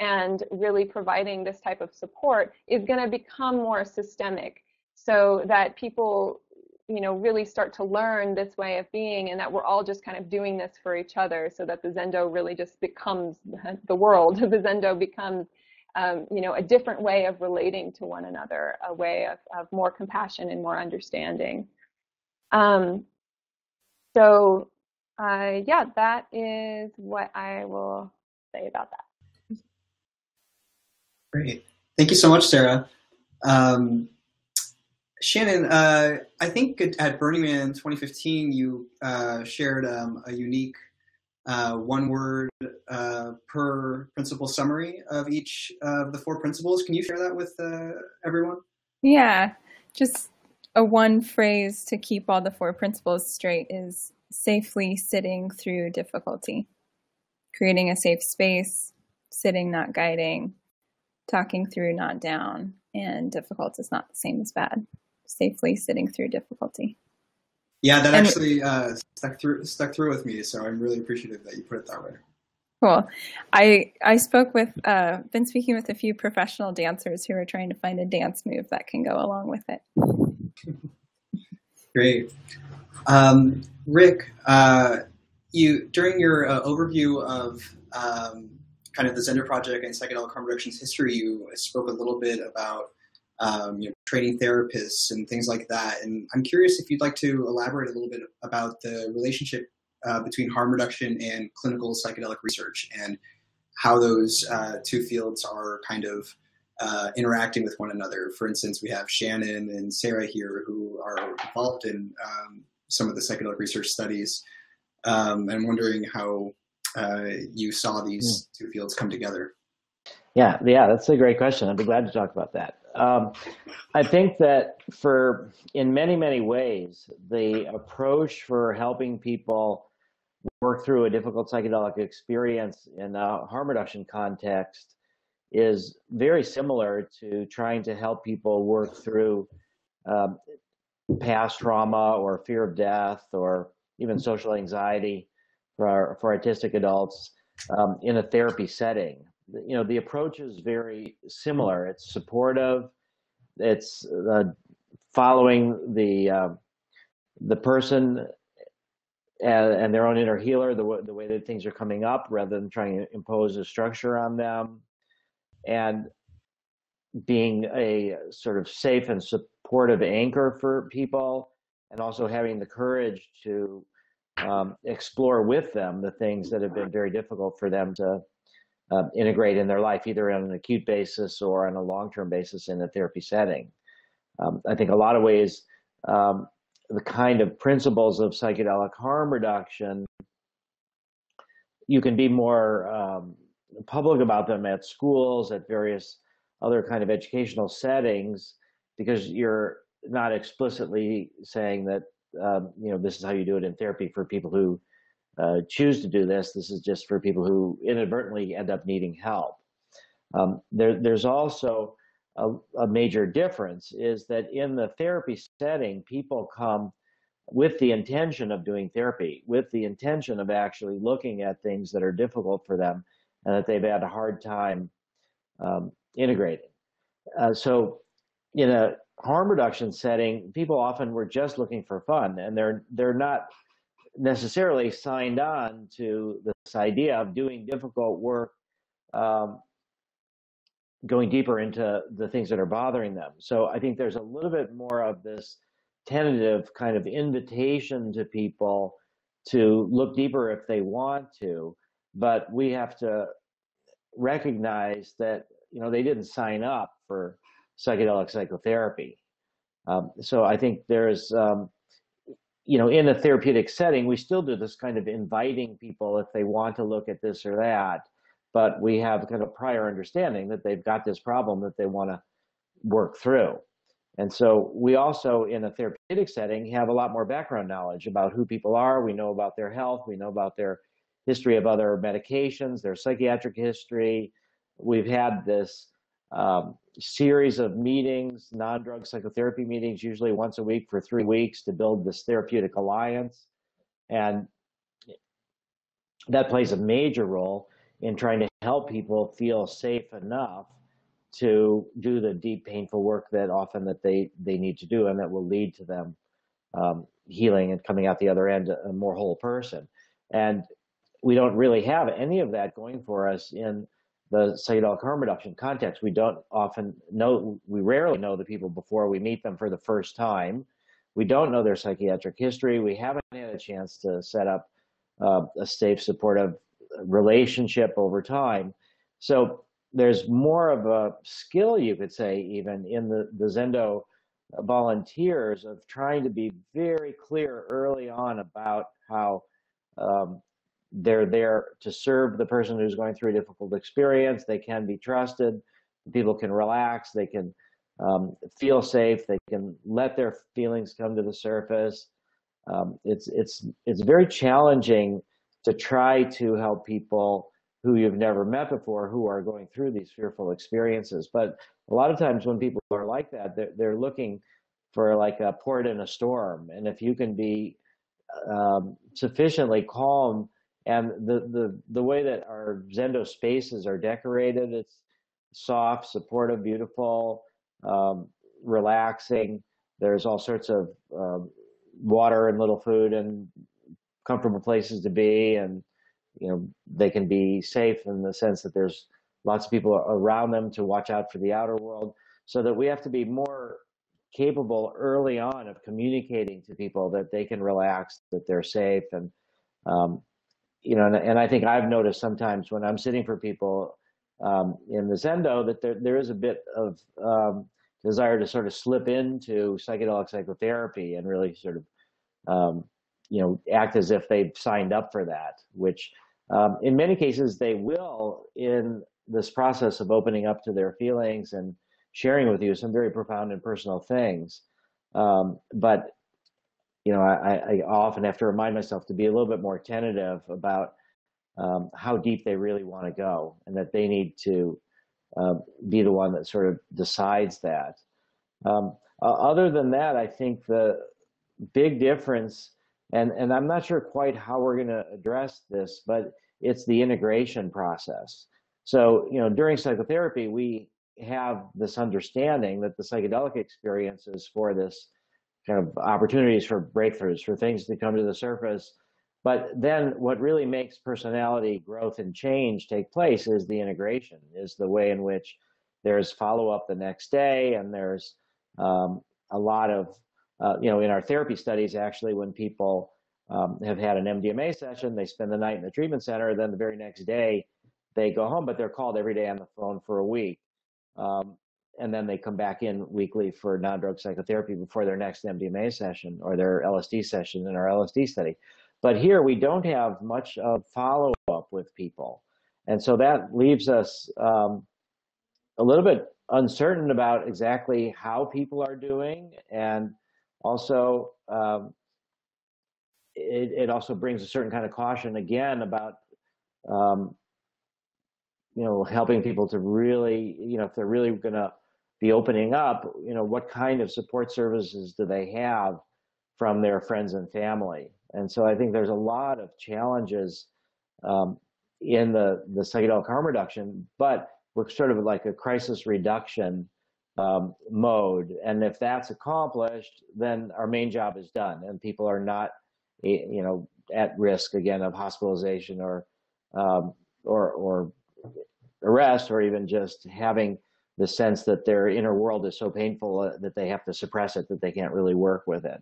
and really providing this type of support is going to become more systemic so that people you know really start to learn this way of being and that we're all just kind of doing this for each other so that the zendo really just becomes the world the zendo becomes um, you know a different way of relating to one another a way of, of more compassion and more understanding um, so uh, yeah that is what i will say about that Great. Thank you so much, Sara. Um, Shannon, uh, I think at Burning Man 2015, you uh, shared um, a unique uh, one word uh, per principle summary of each of the four principles. Can you share that with uh, everyone? Yeah, just a one phrase to keep all the four principles straight is safely sitting through difficulty, creating a safe space, sitting, not guiding, talking through, not down, and difficult is not the same as bad. Safely sitting through difficulty. Yeah, that and actually uh, stuck through stuck through with me. So I'm really appreciative that you put it that way. Cool. I I spoke with uh, been speaking with a few professional dancers who are trying to find a dance move that can go along with it. Great, um, Rick. Uh, you during your uh, overview of um, kind of the Zendo project and psychedelic harm reduction's history, you spoke a little bit about um, you know, training therapists and things like that. And I'm curious if you'd like to elaborate a little bit about the relationship uh, between harm reduction and clinical psychedelic research and how those uh, two fields are kind of uh, interacting with one another. For instance, we have Shannon and Sara here who are involved in um, some of the psychedelic research studies. Um, I'm wondering how uh, you saw these hmm. two fields come together. Yeah, yeah, that's a great question. I'd be glad to talk about that. Um, I think that for in many many ways, the approach for helping people work through a difficult psychedelic experience in a harm reduction context is very similar to trying to help people work through um, past trauma or fear of death or even social anxiety for, for autistic adults um, in a therapy setting. You know, the approach is very similar. It's supportive. It's uh, following the uh, the person and, and, their own inner healer, the, the way that things are coming up, rather than trying to impose a structure on them, and being a sort of safe and supportive anchor for people, and also having the courage to um, explore with them the things that have been very difficult for them to uh, integrate in their life, either on an acute basis or on a long-term basis in a therapy setting. Um, I think a lot of ways um, the kind of principles of psychedelic harm reduction, you can be more um, public about them at schools, at various other kind of educational settings, because you're not explicitly saying that um, you know this is how you do it in therapy for people who uh, choose to do this. This is just for people who inadvertently end up needing help. Um, there, there's also a, a major difference is that in the therapy setting, people come with the intention of doing therapy, with the intention of actually looking at things that are difficult for them and that they've had a hard time um, integrating. Uh, so, in a harm reduction setting, people often were just looking for fun, and they're they're not necessarily signed on to this idea of doing difficult work um, going deeper into the things that are bothering them. So I think there's a little bit more of this tentative kind of invitation to people to look deeper if they want to, but we have to recognize that you know they didn't sign up for psychedelic psychotherapy. Um, so I think there's um, you know in a therapeutic setting we still do this kind of inviting people if they want to look at this or that but we have kind of prior understanding that they've got this problem that they want to work through. And so we also, in a therapeutic setting, have a lot more background knowledge about who people are. We know about their health. We know about their history of other medications, their psychiatric history. We've had this um, series of meetings, non drug psychotherapy meetings, usually once a week for three weeks to build this therapeutic alliance. And that plays a major role in trying to help people feel safe enough to do the deep painful work that often that they they need to do and that will lead to them um, healing and coming out the other end a more whole person and we don't really have any of that going for us in the psychedelic harm reduction context. We don't often know we rarely know the people before we meet them for the first time. We don't know their psychiatric history. We haven't had a chance to set up uh, a safe supportive relationship over time. So there's more of a skill, you could say, even in the, the Zendo volunteers of trying to be very clear early on about how um, they're there to serve the person who's going through a difficult experience. They can be trusted. People can relax. They can um, feel safe. They can let their feelings come to the surface. Um, it's it's it's very challenging to try to help people who you've never met before who are going through these fearful experiences. But a lot of times when people are like that, they're, they're looking for like a port in a storm. And if you can be um, sufficiently calm and the the the way that our Zendo spaces are decorated, it's soft, supportive, beautiful, um, relaxing. There's all sorts of um, water and little food and comfortable places to be, and you know they can be safe in the sense that there's lots of people around them to watch out for the outer world. So that we have to be more capable early on of communicating to people that they can relax, that they're safe, and um, you know, and, and, I think I've noticed sometimes when I'm sitting for people um, in the Zendo that there there is a bit of um, desire to sort of slip into psychedelic psychotherapy and really sort of um, you know act as if they've signed up for that, which um, in many cases they will in this process of opening up to their feelings and sharing with you some very profound and personal things. Um, but you know, I, I, often have to remind myself to be a little bit more tentative about um, how deep they really want to go, and that they need to uh, be the one that sort of decides that. Um, uh, other than that, I think the big difference, and and I'm not sure quite how we're going to address this, but it's the integration process. So, you know, during psychotherapy, we have this understanding that the psychedelic experiences for this kind of opportunities for breakthroughs, for things to come to the surface. But then what really makes personality growth and change take place is the integration, is the way in which there's follow up the next day, and there's um, a lot of, uh, you know, in our therapy studies, actually, when people um, have had an MDMA session, they spend the night in the treatment center, then the very next day they go home, but they're called every day on the phone for a week. Um, and then they come back in weekly for non-drug psychotherapy before their next MDMA session or their LSD session in our LSD study. But here we don't have much of follow-up with people, and so that leaves us um, a little bit uncertain about exactly how people are doing, and also um, it, it, also brings a certain kind of caution again about um, you know helping people to really you know if they're really going to be opening up, you know, what kind of support services do they have from their friends and family? And so I think there's a lot of challenges um, in the, the psychedelic harm reduction, but we're sort of like a crisis reduction um, mode. And if that's accomplished, then our main job is done and people are not, eh, you know, at risk again of hospitalization or, um, or, or arrest or even just having the sense that their inner world is so painful uh, that they have to suppress it that they can't really work with it.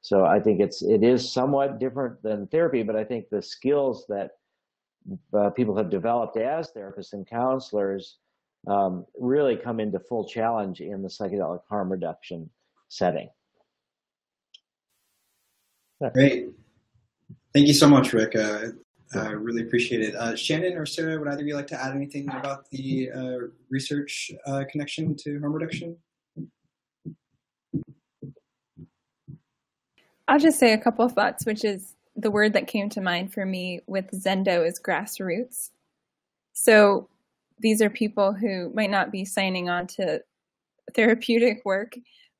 So i think it's it is somewhat different than therapy but i think the skills that uh, people have developed as therapists and counselors um, really come into full challenge in the psychedelic harm reduction setting. Great. Thank you so much rick. Uh, I really appreciate it. Uh, Shannon or Sara, would either of you like to add anything about the uh, research uh, connection to harm reduction? I'll just say a couple of thoughts, which is the word that came to mind for me with Zendo is grassroots. So these are people who might not be signing on to therapeutic work,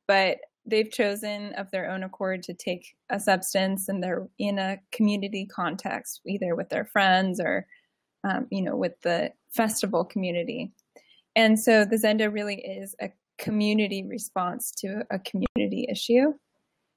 but they've chosen of their own accord to take a substance and they're in a community context, either with their friends or, um, you know, with the festival community. And so the Zendo really is a community response to a community issue,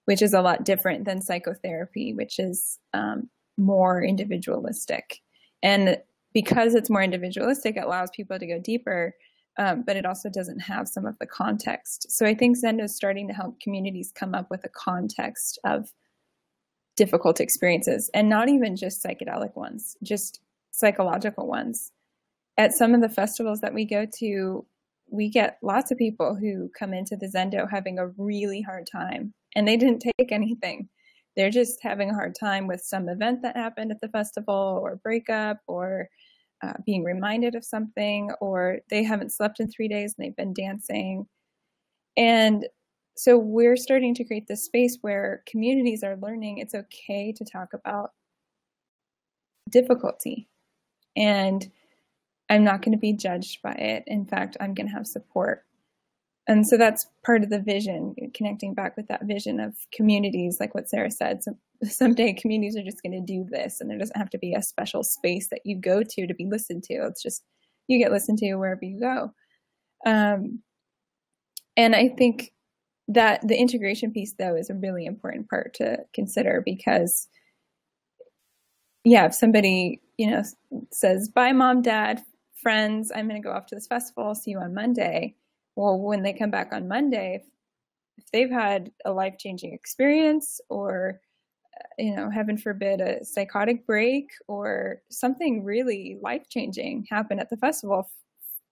which is a lot different than psychotherapy, which is um, more individualistic. And because it's more individualistic, it allows people to go deeper um, but it also doesn't have some of the context. So I think Zendo is starting to help communities come up with a context of difficult experiences and not even just psychedelic ones, just psychological ones. At some of the festivals that we go to, we get lots of people who come into the Zendo having a really hard time and they didn't take anything. They're just having a hard time with some event that happened at the festival or breakup or uh, being reminded of something, or they haven't slept in three days and they've been dancing. And so we're starting to create this space where communities are learning it's okay to talk about difficulty. And I'm not going to be judged by it. In fact, I'm going to have support. And so that's part of the vision, connecting back with that vision of communities, like what Sara said, someday communities are just going to do this and there doesn't have to be a special space that you go to to be listened to. It's just you get listened to wherever you go. Um, and i think that the integration piece though is a really important part to consider because yeah if somebody you know says bye mom dad friends i'm going to go off to this festival see you on monday well when they come back on monday if they've had a life-changing experience or you know, heaven forbid, a psychotic break or something really life changing happen at the festival,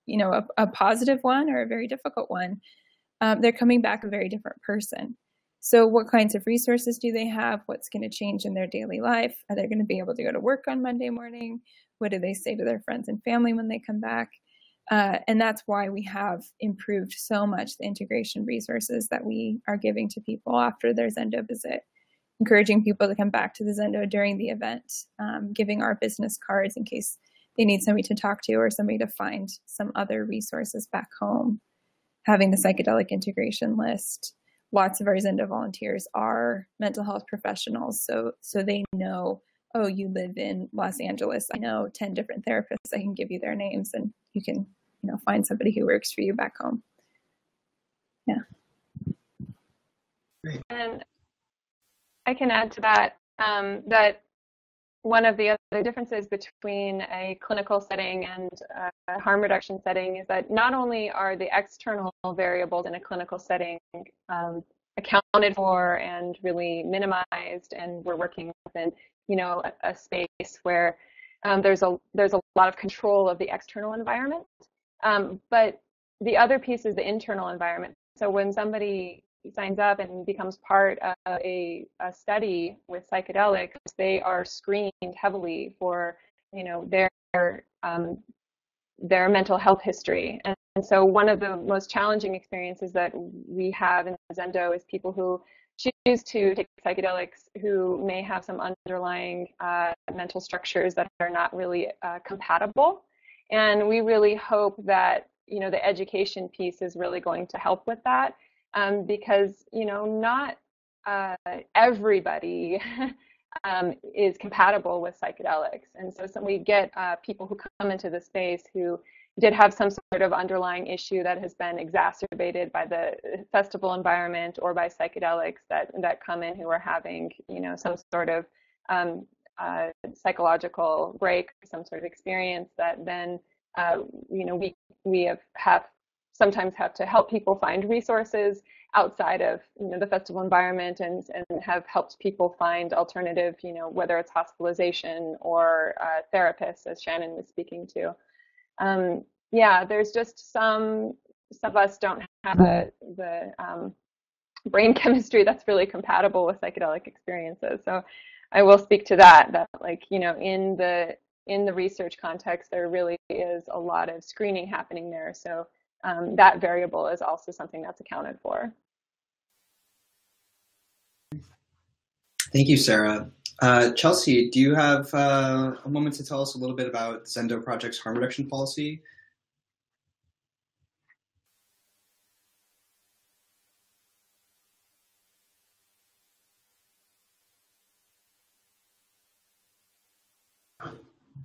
you know, a, a, positive one or a very difficult one, um, they're coming back a very different person. So, what kinds of resources do they have? What's going to change in their daily life? Are they going to be able to go to work on Monday morning? What do they say to their friends and family when they come back? Uh, and that's why we have improved so much the integration resources that we are giving to people after their Zendo visit encouraging people to come back to the Zendo during the event, um, giving our business cards in case they need somebody to talk to or somebody to find some other resources back home. Having the psychedelic integration list. Lots of our Zendo volunteers are mental health professionals, so so they know. Oh, you live in Los Angeles. I know ten different therapists. I can give you their names, and you can you know find somebody who works for you back home. Yeah. And I can add to that um, that one of the other differences between a clinical setting and a harm reduction setting is that not only are the external variables in a clinical setting um, accounted for and really minimized, and we're working within, you know, a, a space where um, there's a there's a lot of control of the external environment, um, but the other piece is the internal environment. So when somebody signs up and becomes part of a, a study with psychedelics, they are screened heavily for, you know, their um, their mental health history. And, and, so one of the most challenging experiences that we have in Zendo is people who choose to take psychedelics who may have some underlying uh, mental structures that are not really uh, compatible. And we really hope that you know the education piece is really going to help with that um, because you know not uh, everybody um, is compatible with psychedelics, and so some, we get uh, people who come into the space who did have some sort of underlying issue that has been exacerbated by the festival environment or by psychedelics that that come in who are having you know some sort of um, uh, psychological break, some sort of experience that then uh, you know we we have have sometimes have to help people find resources outside of you know the festival environment and and have helped people find alternative you know whether it's hospitalization or uh, therapists as Shannon was speaking to. Um, yeah there's just some some of us don't have the the um, brain chemistry that's really compatible with psychedelic experiences. So I will speak to that that like you know in the in the research context there really is a lot of screening happening there. So um, that variable is also something that's accounted for. Thank you, Sara. Uh, Chelsea, do you have uh, a moment to tell us a little bit about Zendo Project's harm reduction policy?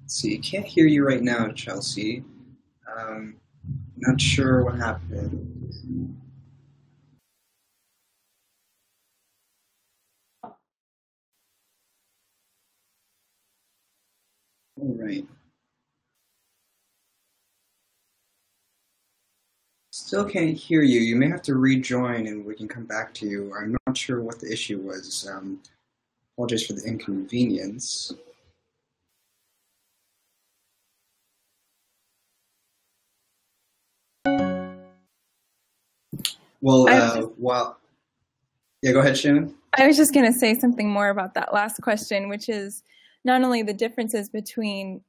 Let's see, can't hear you right now, Chelsea. Um, not sure what happened. All right. Still can't hear you. You may have to rejoin and we can come back to you. I'm not sure what the issue was. Um, apologize for the inconvenience. Well, uh, just, while yeah, go ahead, Shannon. I was just going to say something more about that last question, which is not only the differences between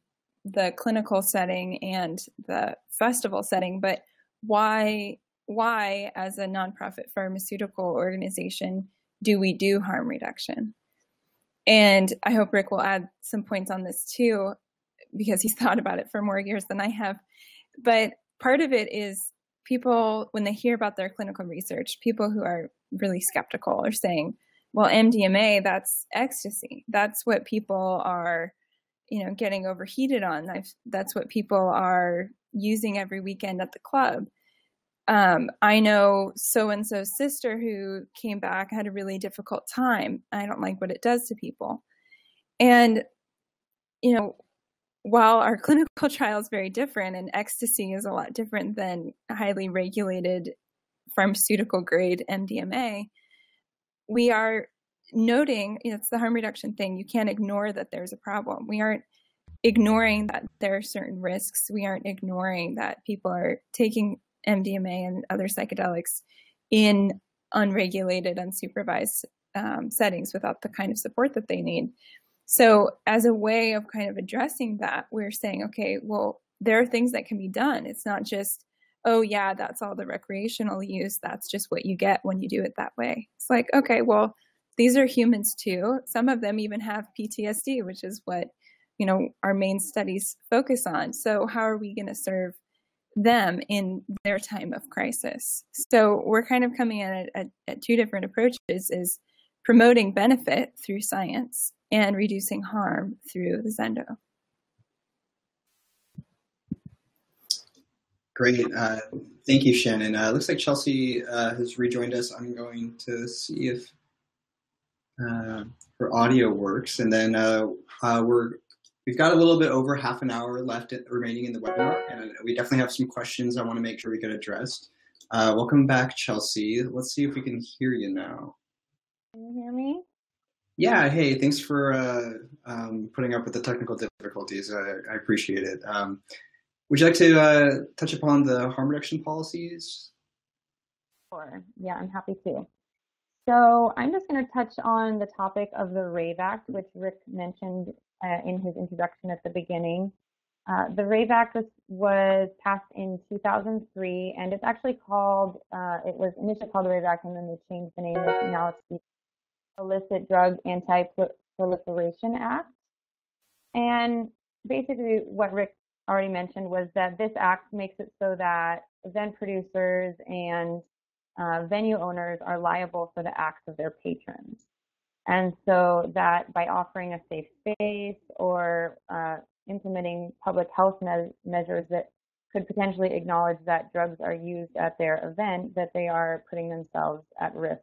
the clinical setting and the festival setting, but why why as a nonprofit pharmaceutical organization do we do harm reduction? And I hope Rick will add some points on this too, because he's thought about it for more years than I have. But part of it is people, when they hear about their clinical research, people who are really skeptical are saying, well, MDMA, that's ecstasy. That's what people are, you know, getting overheated on. I've, that's what people are using every weekend at the club. Um, I know so and so's sister who came back had a really difficult time. I don't like what it does to people. And, you know, while our clinical trial is very different and ecstasy is a lot different than highly regulated pharmaceutical grade MDMA, we are noting you know, it's the harm reduction thing. You can't ignore that there's a problem. We aren't ignoring that there are certain risks. We aren't ignoring that people are taking MDMA and other psychedelics in unregulated, unsupervised um, settings without the kind of support that they need. So, as a way of kind of addressing that, we're saying, okay, well, there are things that can be done. It's not just, oh, yeah, that's all the recreational use. That's just what you get when you do it that way. It's like, okay, well, these are humans too. Some of them even have PTSD, which is what, you know, our main studies focus on. So, how are we going to serve them in their time of crisis? So, we're kind of coming at it at, at two different approaches is promoting benefit through science and reducing harm through the Zendo. Great. Uh, thank you, Shannon. Uh, looks like Chelsea uh, has rejoined us. I'm going to see if uh, her audio works. And then uh, uh, we're, we've got a little bit over half an hour left remaining in the webinar. And we definitely have some questions I want to make sure we get addressed. welcome back, Chelsea. Let's see if we can hear you now. Can you hear me? Yeah, hey, thanks for uh, um, putting up with the technical difficulties. I, I appreciate it. Um, would you like to uh, touch upon the harm reduction policies? Sure. Yeah, I'm happy to. So I'm just going to touch on the topic of the RAVE Act, which Rick mentioned uh, in his introduction at the beginning. Uh, the RAVE Act was, was, passed in 2003, and it's actually called, uh, it was initially called the RAVE Act, and then they changed the name. Now it's the Illicit Drug Anti-Proliferation Act. And basically what Rick already mentioned was that this act makes it so that event producers and uh, venue owners are liable for the acts of their patrons. And so that by offering a safe space or uh, implementing public health me- measures that could potentially acknowledge that drugs are used at their event, that they are putting themselves at risk.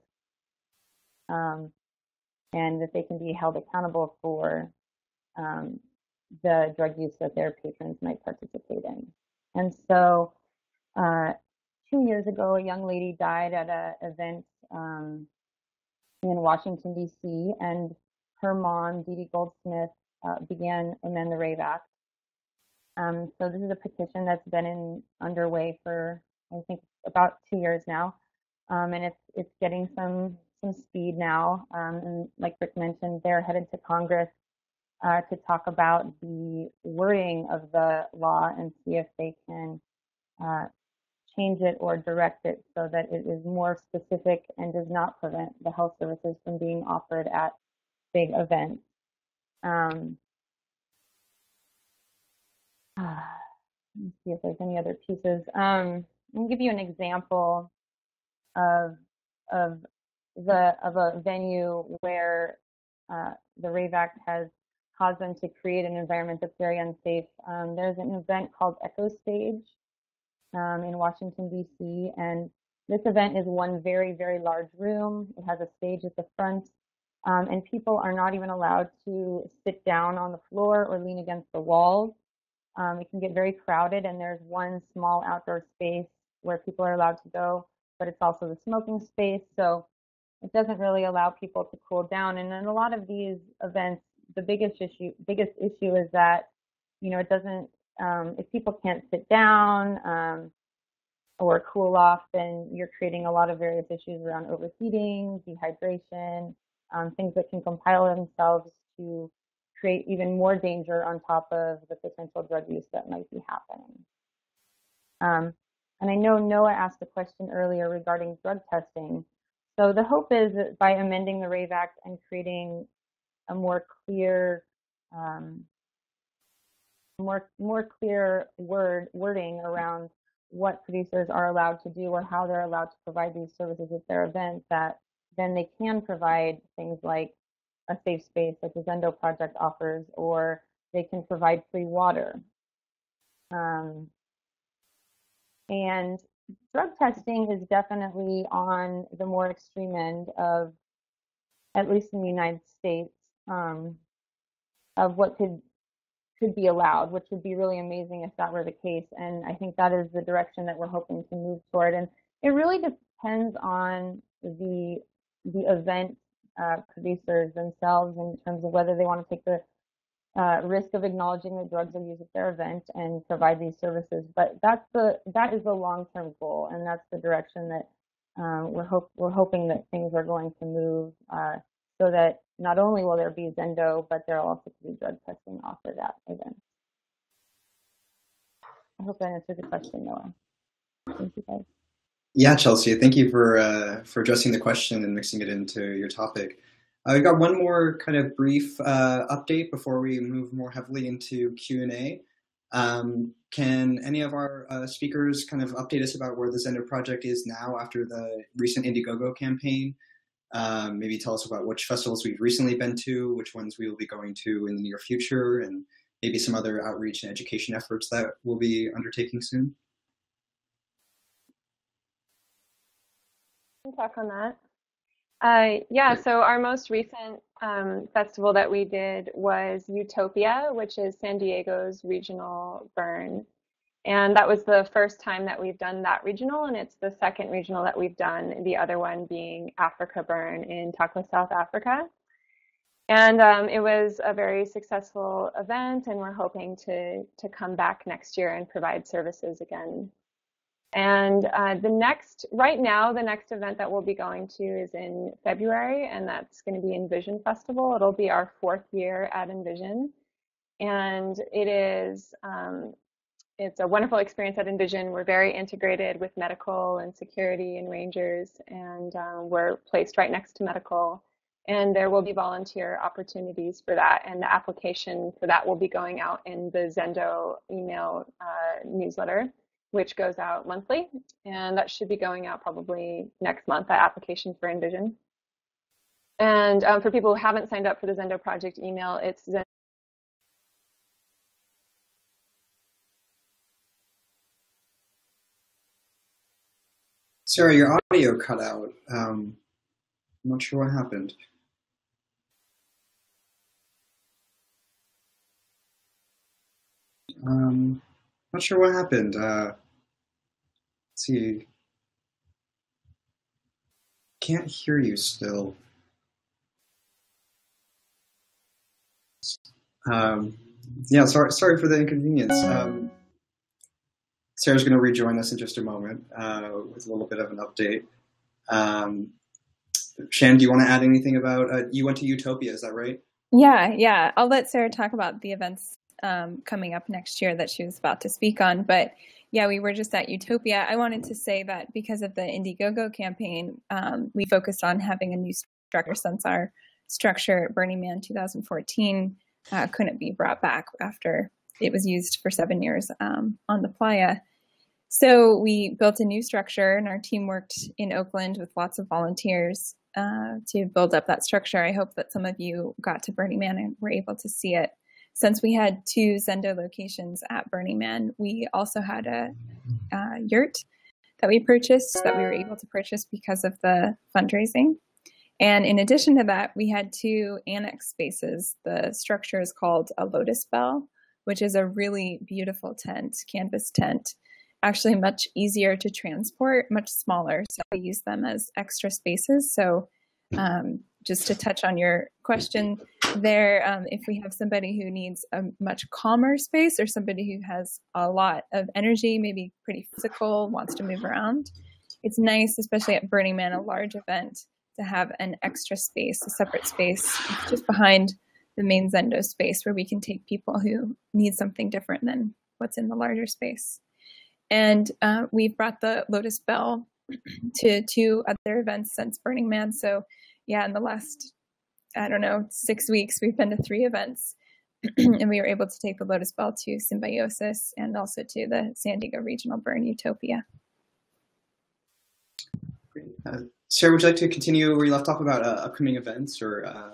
Um, and that they can be held accountable for um, the drug use that their patrons might participate in. And so, uh, two years ago, a young lady died at an event um, in Washington, D.C., and her mom, Dede Goldsmith, uh, began Amend the Rave Act. Um, so this is a petition that's been in underway for I think about two years now, um, and it's it's getting some some speed now. Um, and like Rick mentioned, they're headed to Congress uh, to talk about the wording of the law and see if they can uh, change it or direct it so that it is more specific and does not prevent the health services from being offered at big events. Um, uh, let me see if there's any other pieces. Um, me give you an example of of the of a venue where uh, the Rave Act has caused them to create an environment that's very unsafe. Um, there's an event called Echostage um, in Washington D.C. and this event is one very very large room. It has a stage at the front, um, and people are not even allowed to sit down on the floor or lean against the walls. Um, it can get very crowded, and there's one small outdoor space where people are allowed to go, but it's also the smoking space. So it doesn't really allow people to cool down. And in a lot of these events, the biggest issue biggest issue is that you know it doesn't um, if people can't sit down um, or cool off, then you're creating a lot of various issues around overheating, dehydration, um, things that can compile themselves to create even more danger on top of the potential drug use that might be happening. Um, and I know Noah asked a question earlier regarding drug testing. So the hope is that by amending the RAVE Act and creating a more clear, um, more more clear word wording around what producers are allowed to do or how they're allowed to provide these services at their events, that then they can provide things like a safe space like the Zendo project offers, or they can provide free water. Um, and drug testing is definitely on the more extreme end of, at least in the United States, um, of what could could be allowed, which would be really amazing if that were the case. And I think that is the direction that we're hoping to move toward. And it really depends on the the event uh, producers themselves in terms of whether they want to take the uh, risk of acknowledging that drugs are used at their event and provide these services. But that's the that is the long-term goal, and that's the direction that um, we're hope we're hoping that things are going to move uh, so that not only will there be Zendo, but there will also be drug testing offered at events. I hope that answered the question, Noah. Thank you, guys. Yeah, Chelsea, thank you for uh, for addressing the question and mixing it into your topic. Uh, we got one more kind of brief uh, update before we move more heavily into Q and A. Um, can any of our uh, speakers kind of update us about where the Zendo project is now after the recent Indiegogo campaign? Um, maybe tell us about which festivals we've recently been to, which ones we will be going to in the near future, and maybe some other outreach and education efforts that we'll be undertaking soon. talk on that. Uh, yeah, so our most recent um, festival that we did was Utopia, which is San Diego's regional burn. And that was the first time that we've done that regional, and it's the second regional that we've done, the other one being AfrikaBurn in Tankwa, South Africa. And um, it was a very successful event, and we're hoping to, to come back next year and provide services again and uh, the next, right now, the next event that we'll be going to is in February, and that's going to be Envision Festival. It'll be our fourth year at Envision, and it is um, it's a wonderful experience at Envision. We're very integrated with medical and security and rangers, and um, we're placed right next to medical. And there will be volunteer opportunities for that, and the application for that will be going out in the Zendo email uh, newsletter which goes out monthly, and that should be going out probably next month, that application for Envision. And um, for people who haven't signed up for the Zendo project email, it's Zendo Sara, your audio cut out. Um, I'm not sure what happened. Um, not sure what happened. Uh, see. Can't hear you still. Um, yeah, sorry, sorry for the inconvenience. Um, Sara's going to rejoin us in just a moment uh, with a little bit of an update. Um, Shan, do you want to add anything about? Uh, you went to Utopia, is that right? Yeah, yeah. I'll let Sarah talk about the events um, coming up next year that she was about to speak on. But yeah, we were just at Utopia. I wanted to say that because of the Indiegogo campaign, um, we focused on having a new structure since our structure at Burning Man 2014 uh, couldn't be brought back after it was used for seven years um, on the playa. So we built a new structure, and our team worked in Oakland with lots of volunteers uh, to build up that structure. I hope that some of you got to Burning Man and were able to see it since we had two Zendo locations at Burning Man, we also had a, yurt that we purchased that we were able to purchase because of the fundraising. And in addition to that, we had two annex spaces. The structure is called a Lotus Belle, which is a really beautiful tent, canvas tent, actually much easier to transport, much smaller. So we use them as extra spaces. So um, just to touch on your question there, um, if we have somebody who needs a much calmer space or somebody who has a lot of energy, maybe pretty physical, wants to move around, it's nice, especially at Burning Man, a large event, to have an extra space, a separate space just behind the main Zendo space where we can take people who need something different than what's in the larger space. And uh, we've brought the Lotus Belle to two other events since Burning Man. So yeah, in the last, I don't know, six weeks, we've been to three events. and we were able to take the Lotus Belle to Symbiosis and also to the San Diego Regional Burn Utopia. Uh, Sara, would you like to continue where you left off about uh, upcoming events or? Uh...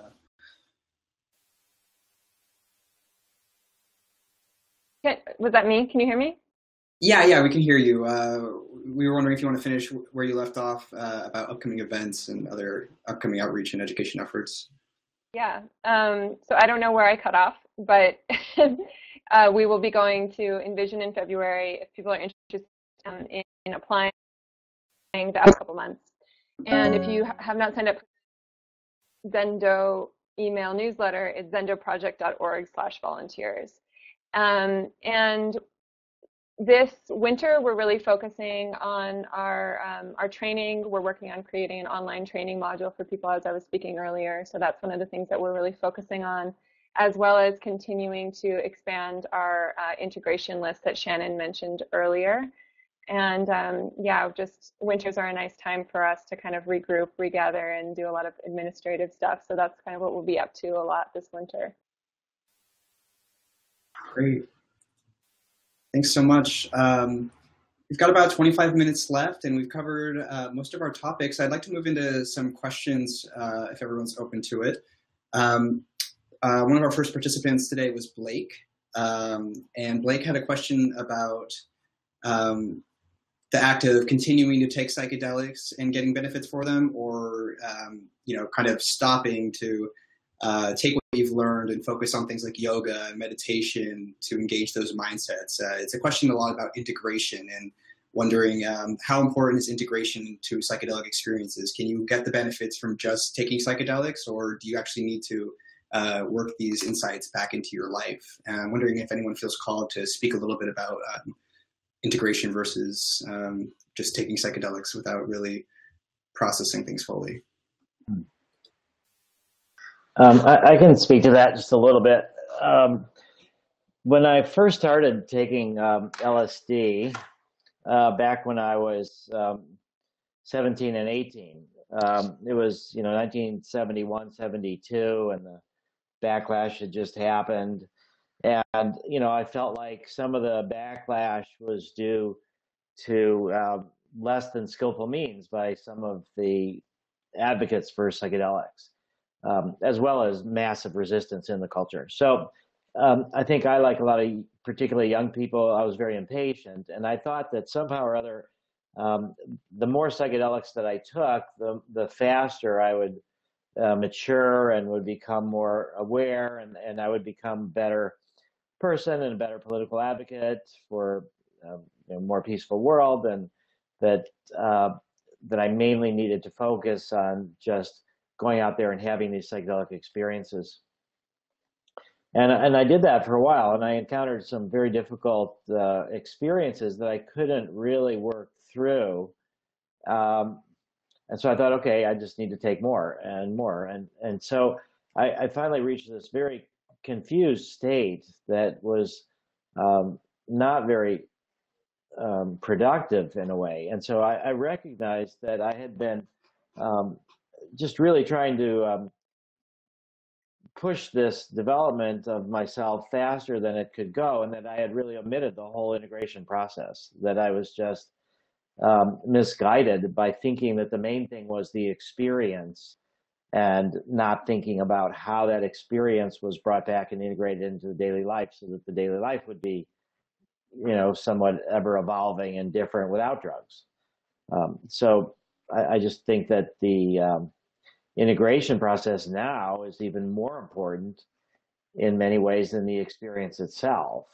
was that me? Can you hear me? Yeah, yeah, we can hear you. We were wondering if you want to finish where you left off uh, about upcoming events and other upcoming outreach and education efforts. Yeah, um, so I don't know where I cut off, but uh, we will be going to Envision in February if people are interested um, in, in, applying that a couple months. And if you have not signed up Zendo email newsletter, it's zendoproject.org slash volunteers. Um, and this winter, we're really focusing on our, um, our training. We're working on creating an online training module for people, as I was speaking earlier. So that's one of the things that we're really focusing on, as well as continuing to expand our uh, integration list that Shannon mentioned earlier. And um, yeah, just winters are a nice time for us to kind of regroup, regather, and do a lot of administrative stuff. So that's kind of what we'll be up to a lot this winter. Great. Thanks so much. Um, we've got about 25 minutes left and we've covered uh, most of our topics. I'd like to move into some questions uh, if everyone's open to it. Um, uh, one of our first participants today was Blake. Um, and Blake had a question about um, the act of continuing to take psychedelics and getting benefits for them or, um, you know, kind of stopping to uh, take what you've learned and focus on things like yoga and meditation to engage those mindsets. Uh, it's a question a lot about integration and wondering um, how important is integration to psychedelic experiences? Can you get the benefits from just taking psychedelics, or do you actually need to uh, work these insights back into your life? And I'm wondering if anyone feels called to speak a little bit about um, integration versus um, just taking psychedelics without really processing things fully. Hmm. Um, I, I, can speak to that just a little bit. Um, when I first started taking um, LSD, uh, back when I was um, 17 and 18, um, it was you know 1971, 72, and the backlash had just happened, and you know I felt like some of the backlash was due to uh, less than skillful means by some of the advocates for psychedelics um, as well as massive resistance in the culture. So um, I think I, like a lot of particularly young people, I was very impatient, and I thought that somehow or other, um, the more psychedelics that I took, the the faster I would uh, mature and would become more aware, and and I would become better person and a better political advocate for um, a more peaceful world, and that uh, that I mainly needed to focus on just going out there and having these psychedelic experiences. And, and I did that for a while, and I encountered some very difficult uh, experiences that I couldn't really work through. Um, and so I thought, okay, I just need to take more and more. And, and so I, I finally reached this very confused state that was um, not very um, productive in a way. And so I, I, recognized that I had been um, just really trying to um, push this development of myself faster than it could go, and that I had really omitted the whole integration process. That I was just um, misguided by thinking that the main thing was the experience and not thinking about how that experience was brought back and integrated into the daily life so that the daily life would be you know somewhat ever evolving and different without drugs um, so I, just think that the um, integration process now is even more important in many ways than the experience itself.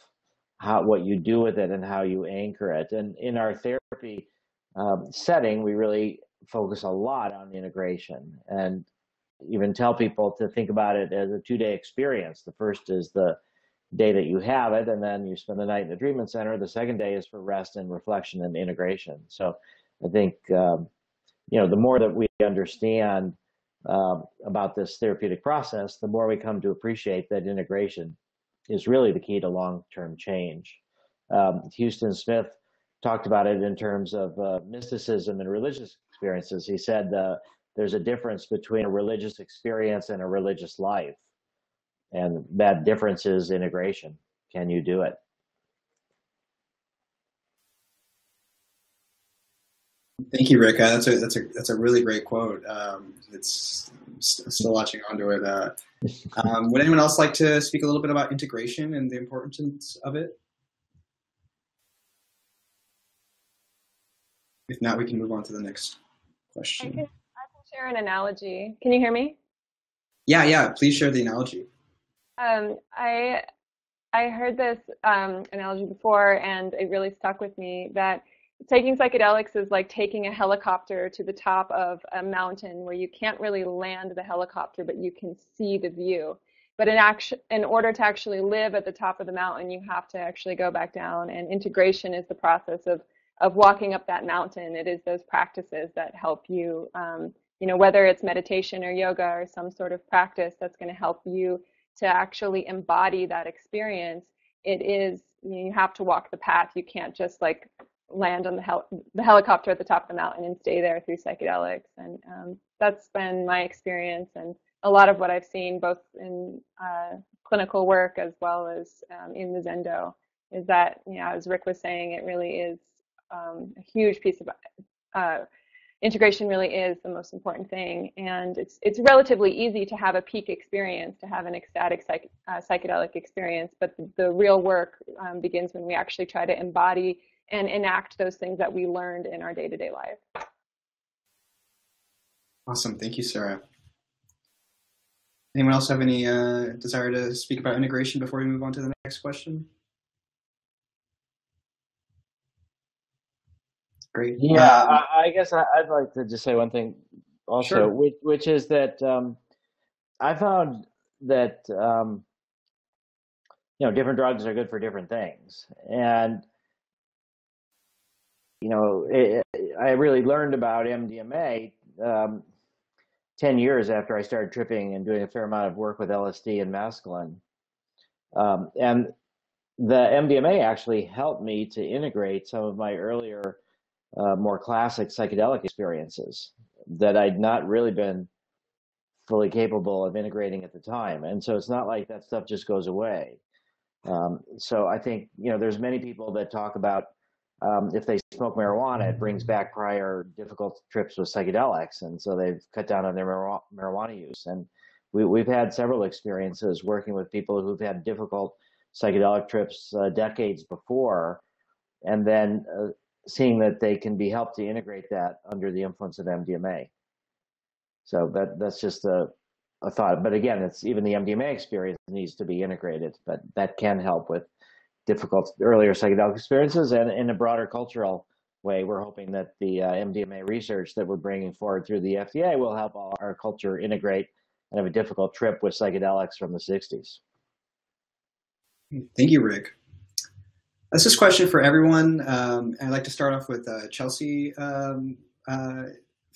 How what you do with it and how you anchor it. And in our therapy um, setting we really focus a lot on integration. And even tell people to think about it as a two-day experience. The first is the day that you have it and then you spend the night in the treatment center. The second day is for rest and reflection and integration. So i think um, you know the more that we understand uh, about this therapeutic process, the more we come to appreciate that integration is really the key to long-term change. Um, Huston Smith talked about it in terms of uh, mysticism and religious experiences. He said uh, there's a difference between a religious experience and a religious life, and that difference is integration. Can you do it? Thank you, Rick. Uh, that's a that's a that's a really great quote. Um, it's still watching onto it. Uh, um, would anyone else like to speak a little bit about integration and the importance of it? If not, we can move on to the next question. I can, I can share an analogy. Can you hear me? Yeah, yeah. Please share the analogy. Um, I I heard this um, analogy before, and it really stuck with me. That taking psychedelics is like taking a helicopter to the top of a mountain where you can't really land the helicopter, but you can see the view. But in action, in order to actually live at the top of the mountain, you have to actually go back down. And integration is the process of of walking up that mountain. It is those practices that help you, um, you know, whether it's meditation or yoga or some sort of practice that's going to help you to actually embody that experience. It is you have to walk the path. You can't just like land on the, hel- the helicopter at the top of the mountain and stay there through psychedelics. And um, that's been my experience and a lot of what I've seen both in uh, clinical work as well as um, in the Zendo is that, you know, as Rick was saying, it really is um, a huge piece of uh, integration really is the most important thing. And it's, it's relatively easy to have a peak experience, to have an ecstatic psych, uh, psychedelic experience, but the, the real work um, begins when we actually try to embody and enact those things that we learned in our day-to-day life. Awesome, thank you, Sara. Anyone else have any uh, desire to speak about integration before we move on to the next question? Great. Yeah, um, I, I, guess I, would like to just say one thing also, sure. which, which is that um, I found that um, you know different drugs are good for different things, and you know, it, I really learned about MDMA um, 10 years after I started tripping and doing a fair amount of work with LSD and mescaline. Um, and the MDMA actually helped me to integrate some of my earlier, uh, more classic psychedelic experiences that I'd not really been fully capable of integrating at the time. And so it's not like that stuff just goes away. Um, so I think, you know, there's many people that talk about um, if they smoke marijuana, it brings back prior difficult trips with psychedelics, and so they've cut down on their marijuana use. And we, we've had several experiences working with people who've had difficult psychedelic trips uh, decades before, and then uh, seeing that they can be helped to integrate that under the influence of MDMA. So that that's just a, a thought. But again, it's even the MDMA experience needs to be integrated, but that can help with difficult earlier psychedelic experiences and in a broader cultural way we're hoping that the uh, mdma research that we're bringing forward through the fda will help our culture integrate and have a difficult trip with psychedelics from the 60s thank you rick. That's this question for everyone. Um, i'd like to start off with uh, chelsea um, uh,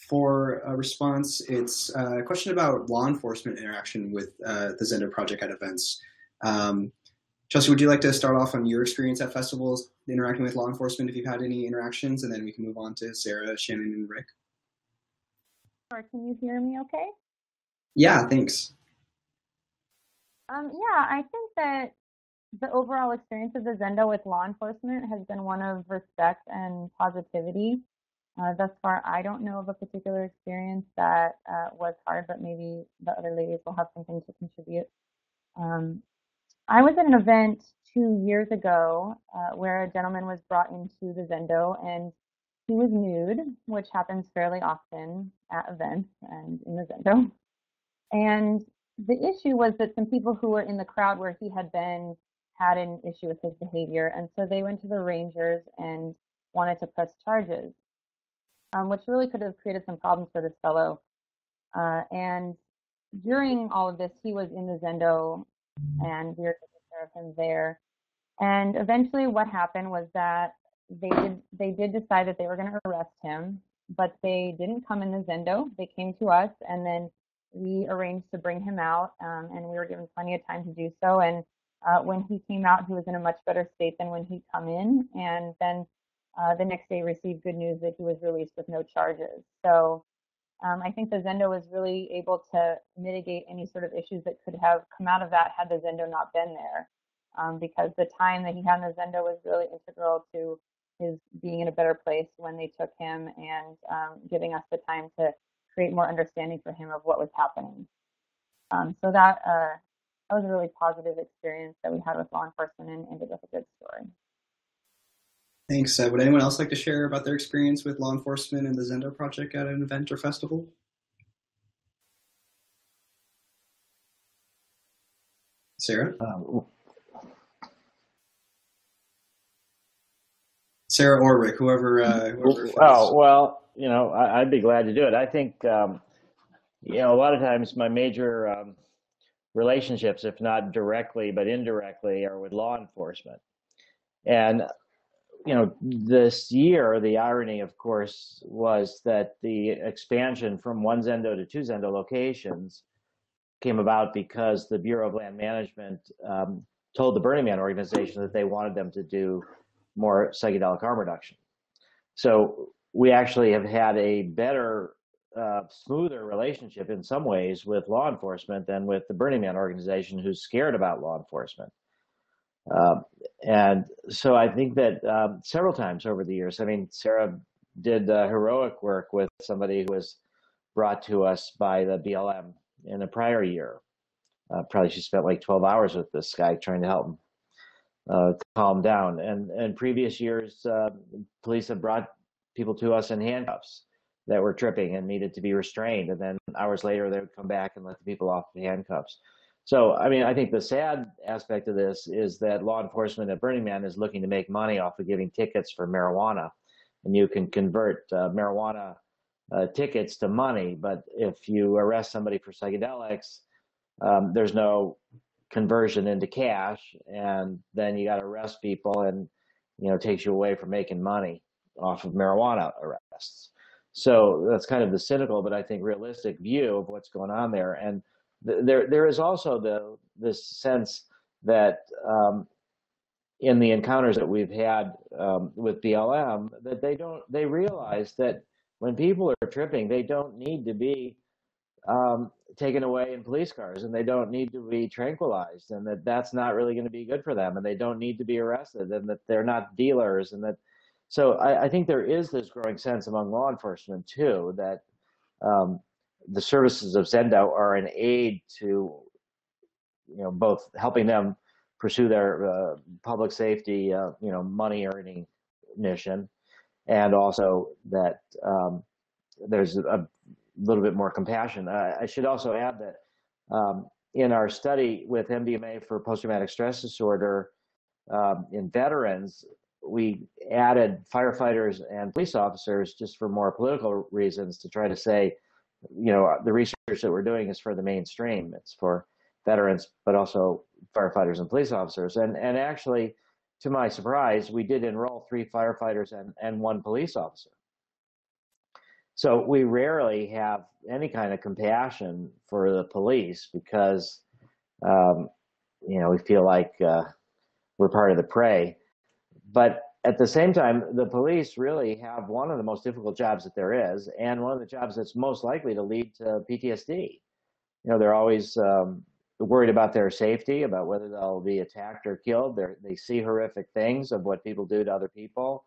for a response. It's uh, a question about law enforcement interaction with uh, the zendo project at events. Um, Chelsea, would you like to start off on your experience at festivals, interacting with law enforcement, if you've had any interactions, and then we can move on to Sara, Shannon, and Rick. Sure. Can you hear me okay? Yeah, thanks. Um, yeah, I think that the overall experience of the Zendo with law enforcement has been one of respect and positivity. Uh, thus far, I don't know of a particular experience that uh, was hard, but maybe the other ladies will have something to contribute. Um, I was at an event two years ago uh, where a gentleman was brought into the Zendo and he was nude, which happens fairly often at events and in the Zendo. And the issue was that some people who were in the crowd where he had been had an issue with his behavior. And so they went to the Rangers and wanted to press charges, um, which really could have created some problems for this fellow. Uh, and during all of this, he was in the Zendo and we were taking care of him there. And eventually, what happened was that they did they did decide that they were going to arrest him, but they didn't come in the Zendo. They came to us, and then we arranged to bring him out, um, and we were given plenty of time to do so. And uh, when he came out, he was in a much better state than when he'd come in. And then uh, the next day, received good news that he was released with no charges. So um, I think the Zendo was really able to mitigate any sort of issues that could have come out of that had the Zendo not been there. Um, because the time that he had in the Zendo was really integral to his being in a better place when they took him and um, giving us the time to create more understanding for him of what was happening. Um, so that uh, that was a really positive experience that we had with law enforcement and ended with a good story. Thanks. Uh, would anyone else like to share about their experience with law enforcement and the Zendo project at an event or festival? Sara? Um, Sara or Rick, whoever. Uh, whoever oh well, you know, I, would be glad to do it. I think, um, you know, a lot of times my major um, relationships, if not directly but indirectly, are with law enforcement. And you know, this year, the irony, of course, was that the expansion from one Zendo to two Zendo locations came about because the Bureau of Land Management um, told the Burning Man organization that they wanted them to do more psychedelic harm reduction. So we actually have had a better uh, smoother relationship in some ways with law enforcement than with the Burning Man organization, who's scared about law enforcement. Uh, and so I think that um, several times over the years, I mean, Sara did uh, heroic work with somebody who was brought to us by the BLM in a prior year. Uh, probably she spent like 12 hours with this guy trying to help him uh, calm down. And in previous years, uh, police have brought people to us in handcuffs that were tripping and needed to be restrained. And then hours later, they would come back and let the people off the handcuffs. So, I mean, I think the sad aspect of this is that law enforcement at Burning Man is looking to make money off of giving tickets for marijuana. And you can convert uh, marijuana uh, tickets to money, but if you arrest somebody for psychedelics, um, there's no conversion into cash, and then you got to arrest people, and you know takes you away from making money off of marijuana arrests. So that's kind of the cynical, but I think realistic view of what's going on there. And there, there is also this sense that um, in the encounters that we've had um, with BLM, that they don't, they realize that when people are tripping, they don't need to be um, taken away in police cars, and they don't need to be tranquilized, and that that's not really going to be good for them, and they don't need to be arrested, and that they're not dealers, and that so I, I, think there is this growing sense among law enforcement too that um, the services of Zendo are an aid to, you know, both helping them pursue their uh, public safety, uh, you know, money earning mission, and also that um, there's a little bit more compassion. I, I should also add that um, in our study with MDMA for post traumatic stress disorder um, in veterans, we added firefighters and police officers just for more political reasons to try to say, you know, the research that we're doing is for the mainstream. It's for veterans, but also firefighters and police officers. And and actually, to my surprise, we did enroll three firefighters and, and one police officer. So we rarely have any kind of compassion for the police because, um, you know, we feel like uh, we're part of the prey. But at the same time, the police really have one of the most difficult jobs that there is, and one of the jobs that's most likely to lead to PTSD. You know, they're always um, worried about their safety, about whether they'll be attacked or killed. They're, they see horrific things of what people do to other people,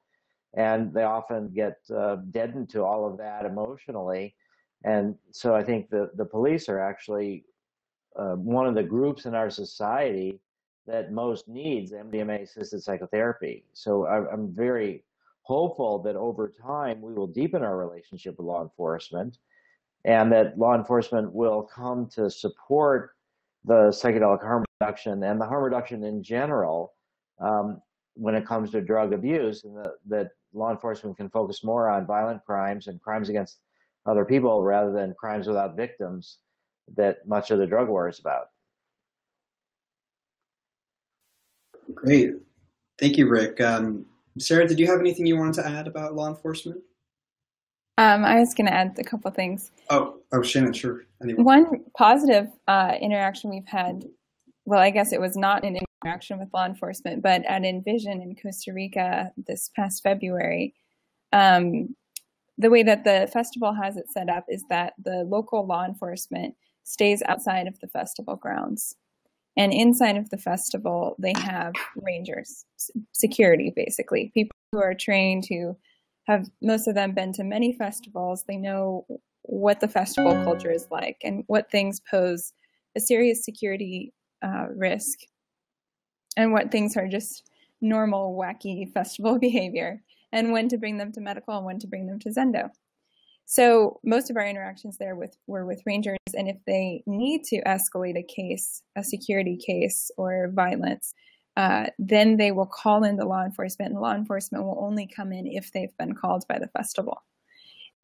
and they often get uh, deadened to all of that emotionally. And so I think the, the police are actually uh, one of the groups in our society that most needs MDMA assisted psychotherapy. So I'm very hopeful that over time we will deepen our relationship with law enforcement and that law enforcement will come to support the psychedelic harm reduction and the harm reduction in general um, when it comes to drug abuse, and the, that law enforcement can focus more on violent crimes and crimes against other people rather than crimes without victims that much of the drug war is about. Great. Thank you, Rick. Um, Sara, did you have anything you wanted to add about law enforcement? Um, I was going to add a couple things. Oh, oh, Shannon, sure. Anyway. One positive uh, interaction we've had, well, I guess it was not an interaction with law enforcement, but at Envision in Costa Rica this past February, um, the way that the festival has it set up is that the local law enforcement stays outside of the festival grounds. And inside of the festival, they have rangers, security basically, people who are trained, who have most of them been to many festivals. They know what the festival culture is like and what things pose a serious security uh, risk and what things are just normal, wacky festival behavior and when to bring them to medical and when to bring them to Zendo. So most of our interactions there with were with rangers, and if they need to escalate a case, a security case or violence, uh, then they will call in the law enforcement, and law enforcement will only come in if they've been called by the festival.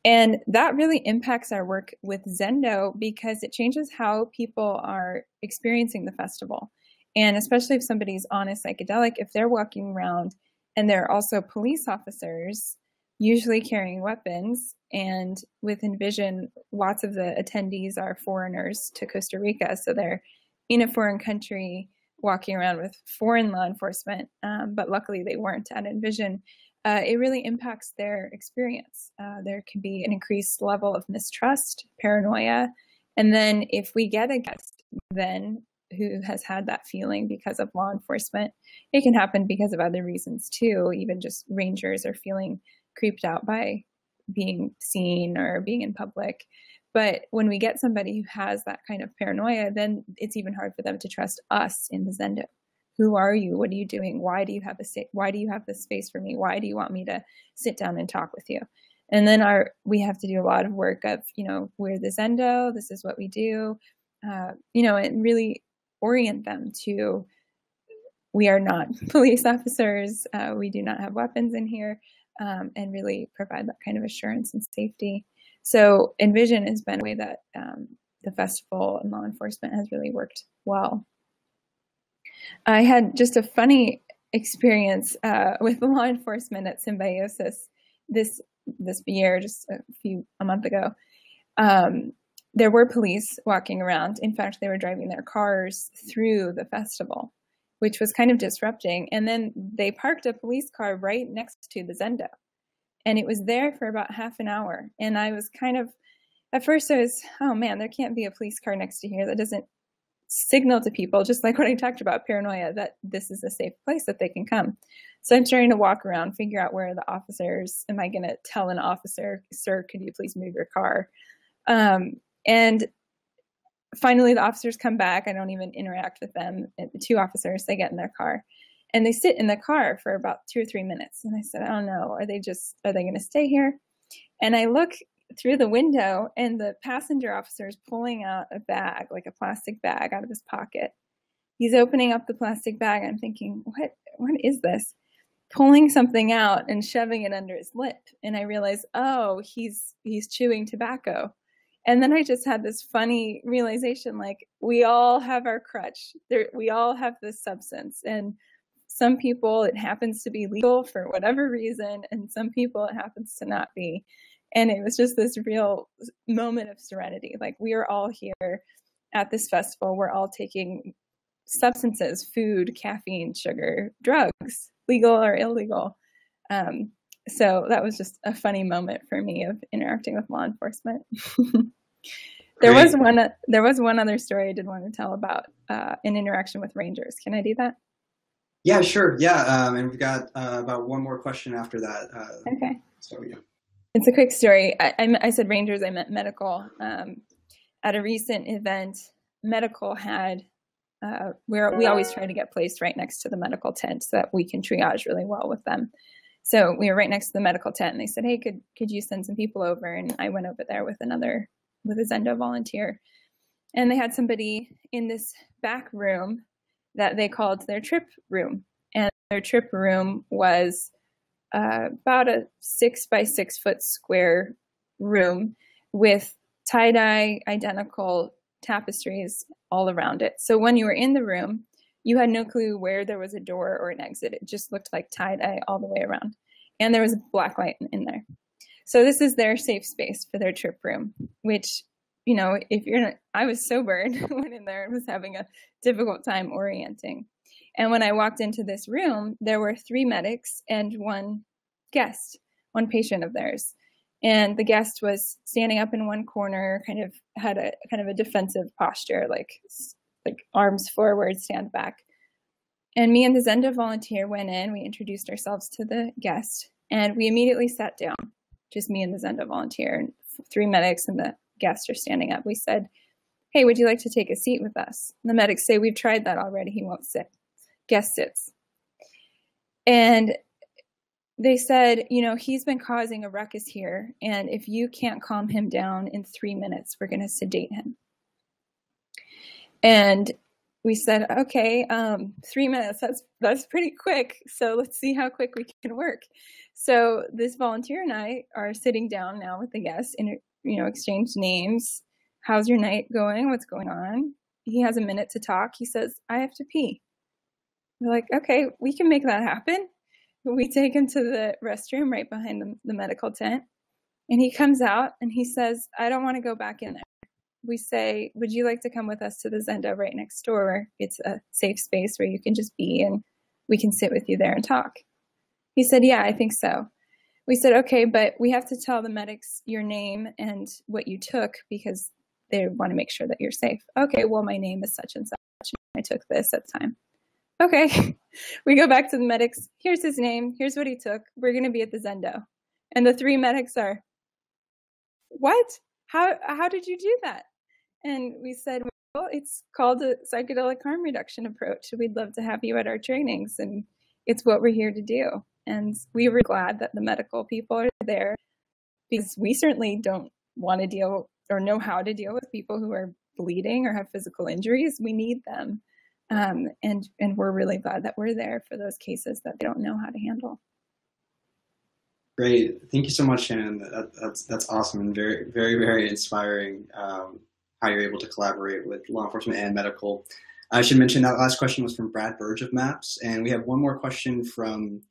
And that really impacts our work with Zendo because it changes how people are experiencing the festival. And especially if somebody's on a psychedelic, if they're walking around and there are also police officers, usually carrying weapons, and with Envision, lots of the attendees are foreigners to Costa Rica. So they're in a foreign country walking around with foreign law enforcement, um, but luckily they weren't at Envision. Uh, it really impacts their experience. Uh, there can be an increased level of mistrust, paranoia, and then if we get a guest, then who has had that feeling because of law enforcement, it can happen because of other reasons too. Even just rangers are feeling creeped out by being seen or being in public. But when we get somebody who has that kind of paranoia, then it's even hard for them to trust us in the Zendo. Who are you? What are you doing? Why do you have a why do you have this space for me? Why do you want me to sit down and talk with you? And then our we have to do a lot of work of you know we're the Zendo. This is what we do. Uh, you know, and really orient them to we are not police officers. Uh, we do not have weapons in here um, and really provide that kind of assurance and safety. So Envision has been a way that um, the festival and law enforcement has really worked well. I had just a funny experience uh, with law enforcement at Symbiosis this this year, just a few a month ago. Um, there were police walking around. In fact, they were driving their cars through the festival which was kind of disrupting. And then they parked a police car right next to the Zendo. And it was there for about half an hour. And I was kind of, at first, I was, oh man, there can't be a police car next to here that doesn't signal to people, just like what I talked about paranoia, that this is a safe place that they can come. So I'm starting to walk around, figure out where the officers, am I going to tell an officer, sir, could you please move your car? Um, and finally the officers come back. I don't even interact with them. The two officers they get in their car and they sit in the car for about two or three minutes. And i said i don't know. Are they just are they going to stay here? And i look through the window and the passenger officer is pulling out a bag like a plastic bag out of his pocket. He's opening up the plastic bag. I'm thinking what what is this? Pulling something out and shoving it under his lip. And i realize oh he's he's chewing tobacco and then i just had this funny realization like we all have our crutch. There we all have this substance and some people it happens to be legal for whatever reason and some people it happens to not be. And it was just this real moment of serenity like we are all here at this festival. We're all taking substances food caffeine sugar drugs legal or illegal. Um, so that was just a funny moment for me of interacting with law enforcement. there Great. was one. There was one other story I did want to tell about uh, an interaction with rangers. Can I do that? Yeah, sure. Yeah, um, and we've got uh, about one more question after that. Uh, okay. So yeah. It's a quick story. I, I, I said rangers. I meant medical. Um, at a recent event, medical had uh, where we always try to get placed right next to the medical tent so that we can triage really well with them. So we were right next to the medical tent, and they said, "Hey, could could you send some people over?" And I went over there with another with a Zendo volunteer, and they had somebody in this back room that they called their trip room, and their trip room was uh, about a six by six foot square room with tie dye identical tapestries all around it. So when you were in the room, you had no clue where there was a door or an exit. It just looked like tie dye all the way around. And there was a black light in there. So this is their safe space for their trip room, which, you know, if you're I was sober and went in there and was having a difficult time orienting. And when I walked into this room, there were three medics and one guest, one patient of theirs. And the guest was standing up in one corner, kind of had a kind of a defensive posture, like like arms forward, stand back. And me and the Zendo volunteer went in, we introduced ourselves to the guest, and we immediately sat down, just me and the Zendo volunteer. And three medics and the guest are standing up. We said, Hey, would you like to take a seat with us? And the medics say, We've tried that already. He won't sit. Guest sits. And they said, You know, he's been causing a ruckus here. And if you can't calm him down in three minutes, we're going to sedate him. And we said, okay, um, three minutes, that's, that's pretty quick. So let's see how quick we can work. So this volunteer and I are sitting down now with the guests and, you know, exchange names. How's your night going? What's going on? He has a minute to talk. He says, I have to pee. We're like, okay, we can make that happen. We take him to the restroom right behind the, the medical tent. And he comes out and he says, I don't want to go back in there we say, Would you like to come with us to the Zendo right next door? It's a safe space where you can just be and we can sit with you there and talk. He said, Yeah, I think so. We said, Okay, but we have to tell the medics your name and what you took because they want to make sure that you're safe. Okay, well, my name is such and such. I took this at the time. Okay, we go back to the medics. Here's his name. Here's what he took. We're going to be at the Zendo. And the three medics are, What? How, how did you do that? And we said, well, it's called a psychedelic harm reduction approach. We'd love to have you at our trainings, and it's what we're here to do. And we were glad that the medical people are there because we certainly don't want to deal or know how to deal with people who are bleeding or have physical injuries. We need them. Um, and and we're really glad that we're there for those cases that they don't know how to handle. Great, thank you so much, Shannon. That, that's that's awesome and very very very inspiring. Um, how you're able to collaborate with law enforcement and medical. I should mention that last question was from Brad Burge of MAPS, and we have one more question from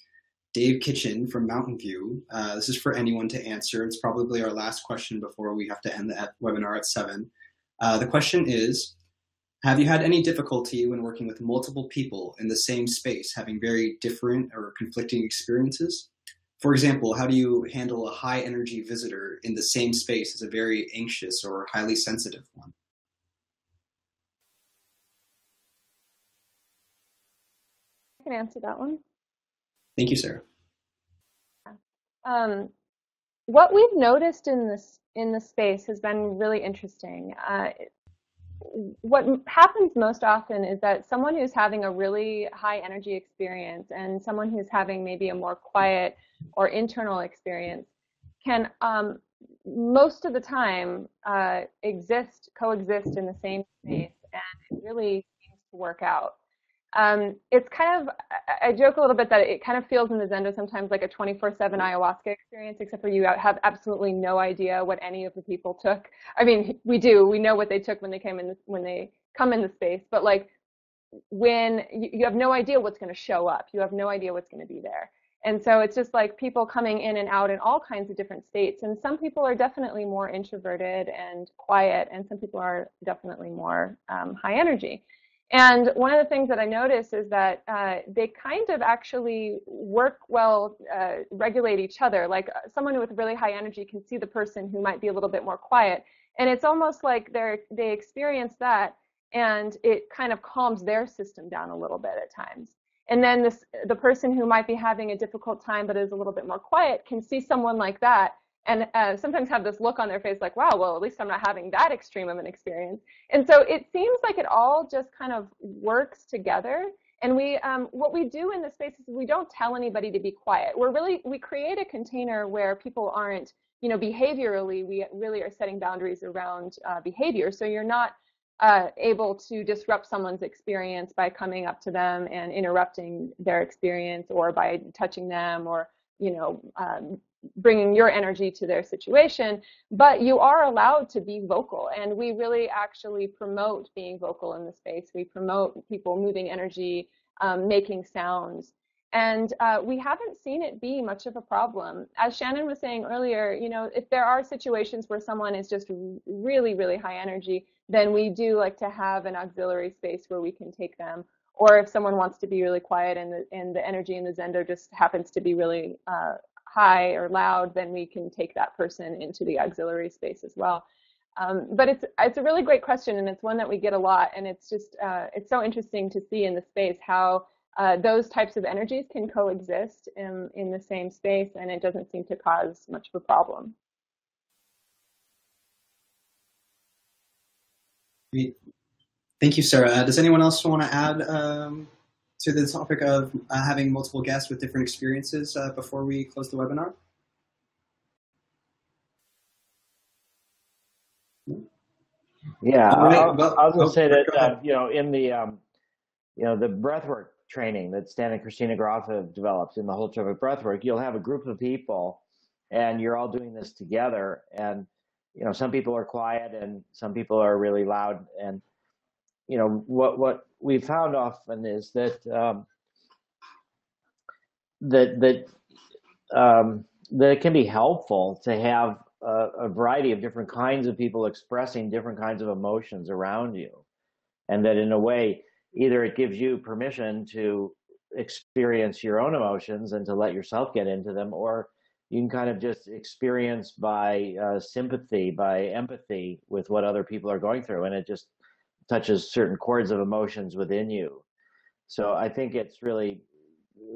Dave Kitchen from Mountain View. Uh, this is for anyone to answer. It's probably our last question before we have to end the webinar at 7. Uh, the question is, have you had any difficulty when working with multiple people in the same space, having very different or conflicting experiences? For example, how do you handle a high energy visitor in the same space as a very anxious or highly sensitive one? I can answer that one. Thank you, Sara. Um, what we've noticed in this in the space has been really interesting. Uh, what happens most often is that someone who's having a really high energy experience and someone who's having maybe a more quiet or internal experience can um, most of the time uh, exist, coexist in the same space, and it really seems to work out. Um, it's kind of, I joke a little bit that it kind of feels in the Zendo sometimes like a 24-7 ayahuasca experience, except for you have absolutely no idea what any of the people took. I mean, we do, we know what they took when they came in, this, when they come in the space, but like when you, you have no idea what's going to show up, you have no idea what's going to be there. And so it's just like people coming in and out in all kinds of different states. And some people are definitely more introverted and quiet, and some people are definitely more um, high energy. And one of the things that I notice is that uh, they kind of actually work well, uh, regulate each other. Like uh, someone with really high energy can see the person who might be a little bit more quiet. And it's almost like they they experience that and it kind of calms their system down a little bit at times. And then this, the person who might be having a difficult time but is a little bit more quiet can see someone like that and uh, sometimes have this look on their face like, wow, well, at least I'm not having that extreme of an experience. And so it seems like it all just kind of works together. And we, um, what we do in the space is we don't tell anybody to be quiet. We're really, we create a container where people aren't, you know, behaviorally, we really are setting boundaries around uh, behavior. So you're not uh, able to disrupt someone's experience by coming up to them and interrupting their experience or by touching them or you know um, bringing your energy to their situation but you are allowed to be vocal and we really actually promote being vocal in the space we promote people moving energy um, making sounds and uh, we haven't seen it be much of a problem. As Shannon was saying earlier, you know, if there are situations where someone is just really, really high energy, then we do like to have an auxiliary space where we can take them. Or if someone wants to be really quiet and the, and the energy in the Zendo just happens to be really uh, high or loud, then we can take that person into the auxiliary space as well. Um, but it's it's a really great question, and it's one that we get a lot, and it's just uh, it's so interesting to see in the space how uh, those types of energies can coexist in, in the same space and it doesn't seem to cause much of a problem. Thank you, Sara. Does anyone else want to add um, to the topic of uh, having multiple guests with different experiences uh, before we close the webinar? Yeah, right, I'll, well- I'll just oh, say that uh, you know in the um, you know the breathwork training that Stan and Christina Grof have developed in the holotropic breathwork, you'll have a group of people, and you're all doing this together. And you know some people are quiet and some people are really loud. And you know what what we found often is that um, that that um, that it can be helpful to have a, a variety of different kinds of people expressing different kinds of emotions around you, and that in a way, either it gives you permission to experience your own emotions and to let yourself get into them, or you can kind of just experience by uh, sympathy, by empathy with what other people are going through, and it just touches certain chords of emotions within you. So I think it's really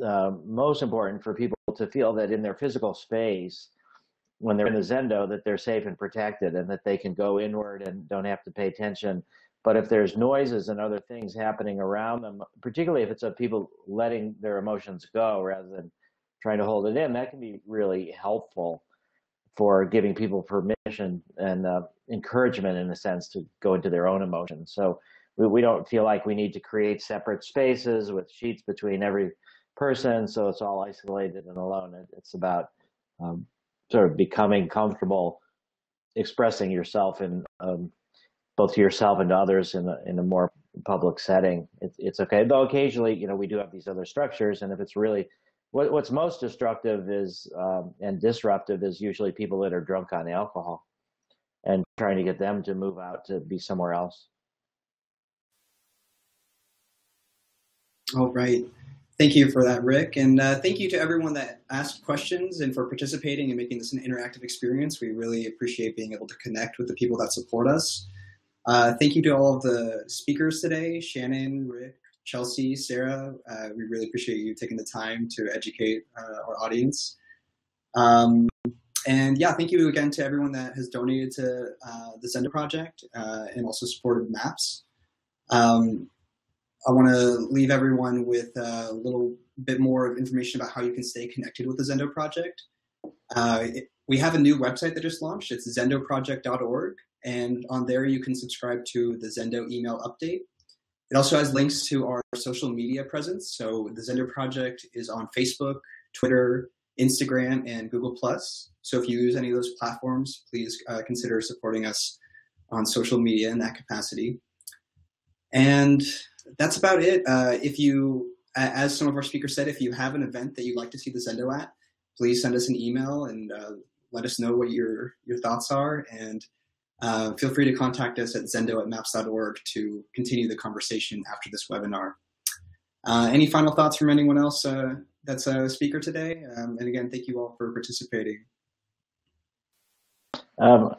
uh, most important for people to feel that in their physical space, when they're in the zendo, that they're safe and protected, and that they can go inward and don't have to pay attention. But if there's noises and other things happening around them, particularly if it's of people letting their emotions go rather than trying to hold it in, that can be really helpful for giving people permission and uh, encouragement, in a sense, to go into their own emotions. So we, we don't feel like we need to create separate spaces with sheets between every person, so it's all isolated and alone. It, it's about um, sort of becoming comfortable expressing yourself in um, both to yourself and to others in a, in a more public setting. It, it's okay, though occasionally, you know, we do have these other structures, and if it's really what, what's most destructive is um, and disruptive is usually people that are drunk on alcohol and trying to get them to move out to be somewhere else. All right. Thank you for that, Rick. And uh, thank you to everyone that asked questions and for participating and making this an interactive experience. We really appreciate being able to connect with the people that support us. Uh, thank you to all of the speakers today Shannon, Rick, Chelsea, Sara. Uh, we really appreciate you taking the time to educate uh, our audience. Um, and yeah, thank you again to everyone that has donated to uh, the Zendo project uh, and also supported MAPS. Um, I want to leave everyone with a little bit more of information about how you can stay connected with the Zendo project. Uh, it, we have a new website that just launched. It's zendoproject.org, and on there you can subscribe to the Zendo email update. It also has links to our social media presence. So the Zendo project is on Facebook, Twitter, Instagram, and Google So if you use any of those platforms, please uh, consider supporting us on social media in that capacity. And that's about it. Uh, if you, as some of our speakers said, if you have an event that you'd like to see the Zendo at, please send us an email and uh, let us know what your your thoughts are. And uh, feel free to contact us at zendo at maps.org to continue the conversation after this webinar. Uh, any final thoughts from anyone else uh, that's a speaker today? Um, and again, thank you all for participating. Um,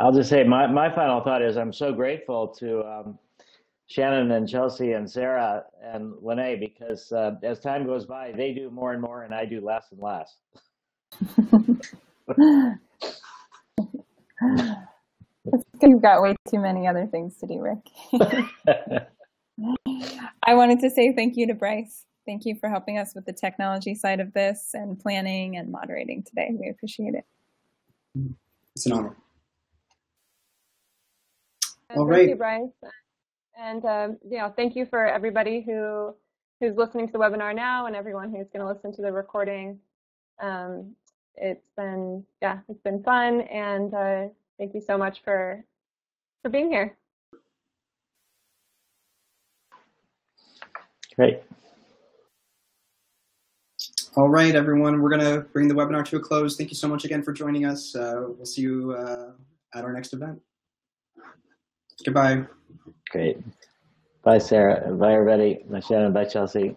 I'll just say my, my final thought is I'm so grateful to um, Shannon and Chelsea and Sara and Lene because uh, as time goes by, they do more and more and I do less and less. You've got way too many other things to do, Rick. I wanted to say thank you to Bryce. Thank you for helping us with the technology side of this and planning and moderating today. We appreciate it. It's an honor. And All thank right. you, Bryce. And um, you know, thank you for everybody who who's listening to the webinar now and everyone who's going to listen to the recording. Um, it's been yeah, it's been fun, and uh, thank you so much for for being here. Great. All right, everyone, we're going to bring the webinar to a close. Thank you so much again for joining us. Uh, we'll see you uh, at our next event. Goodbye. Great. Bye, Sara. Bye, everybody. Bye, Shannon. Bye, Chelsea.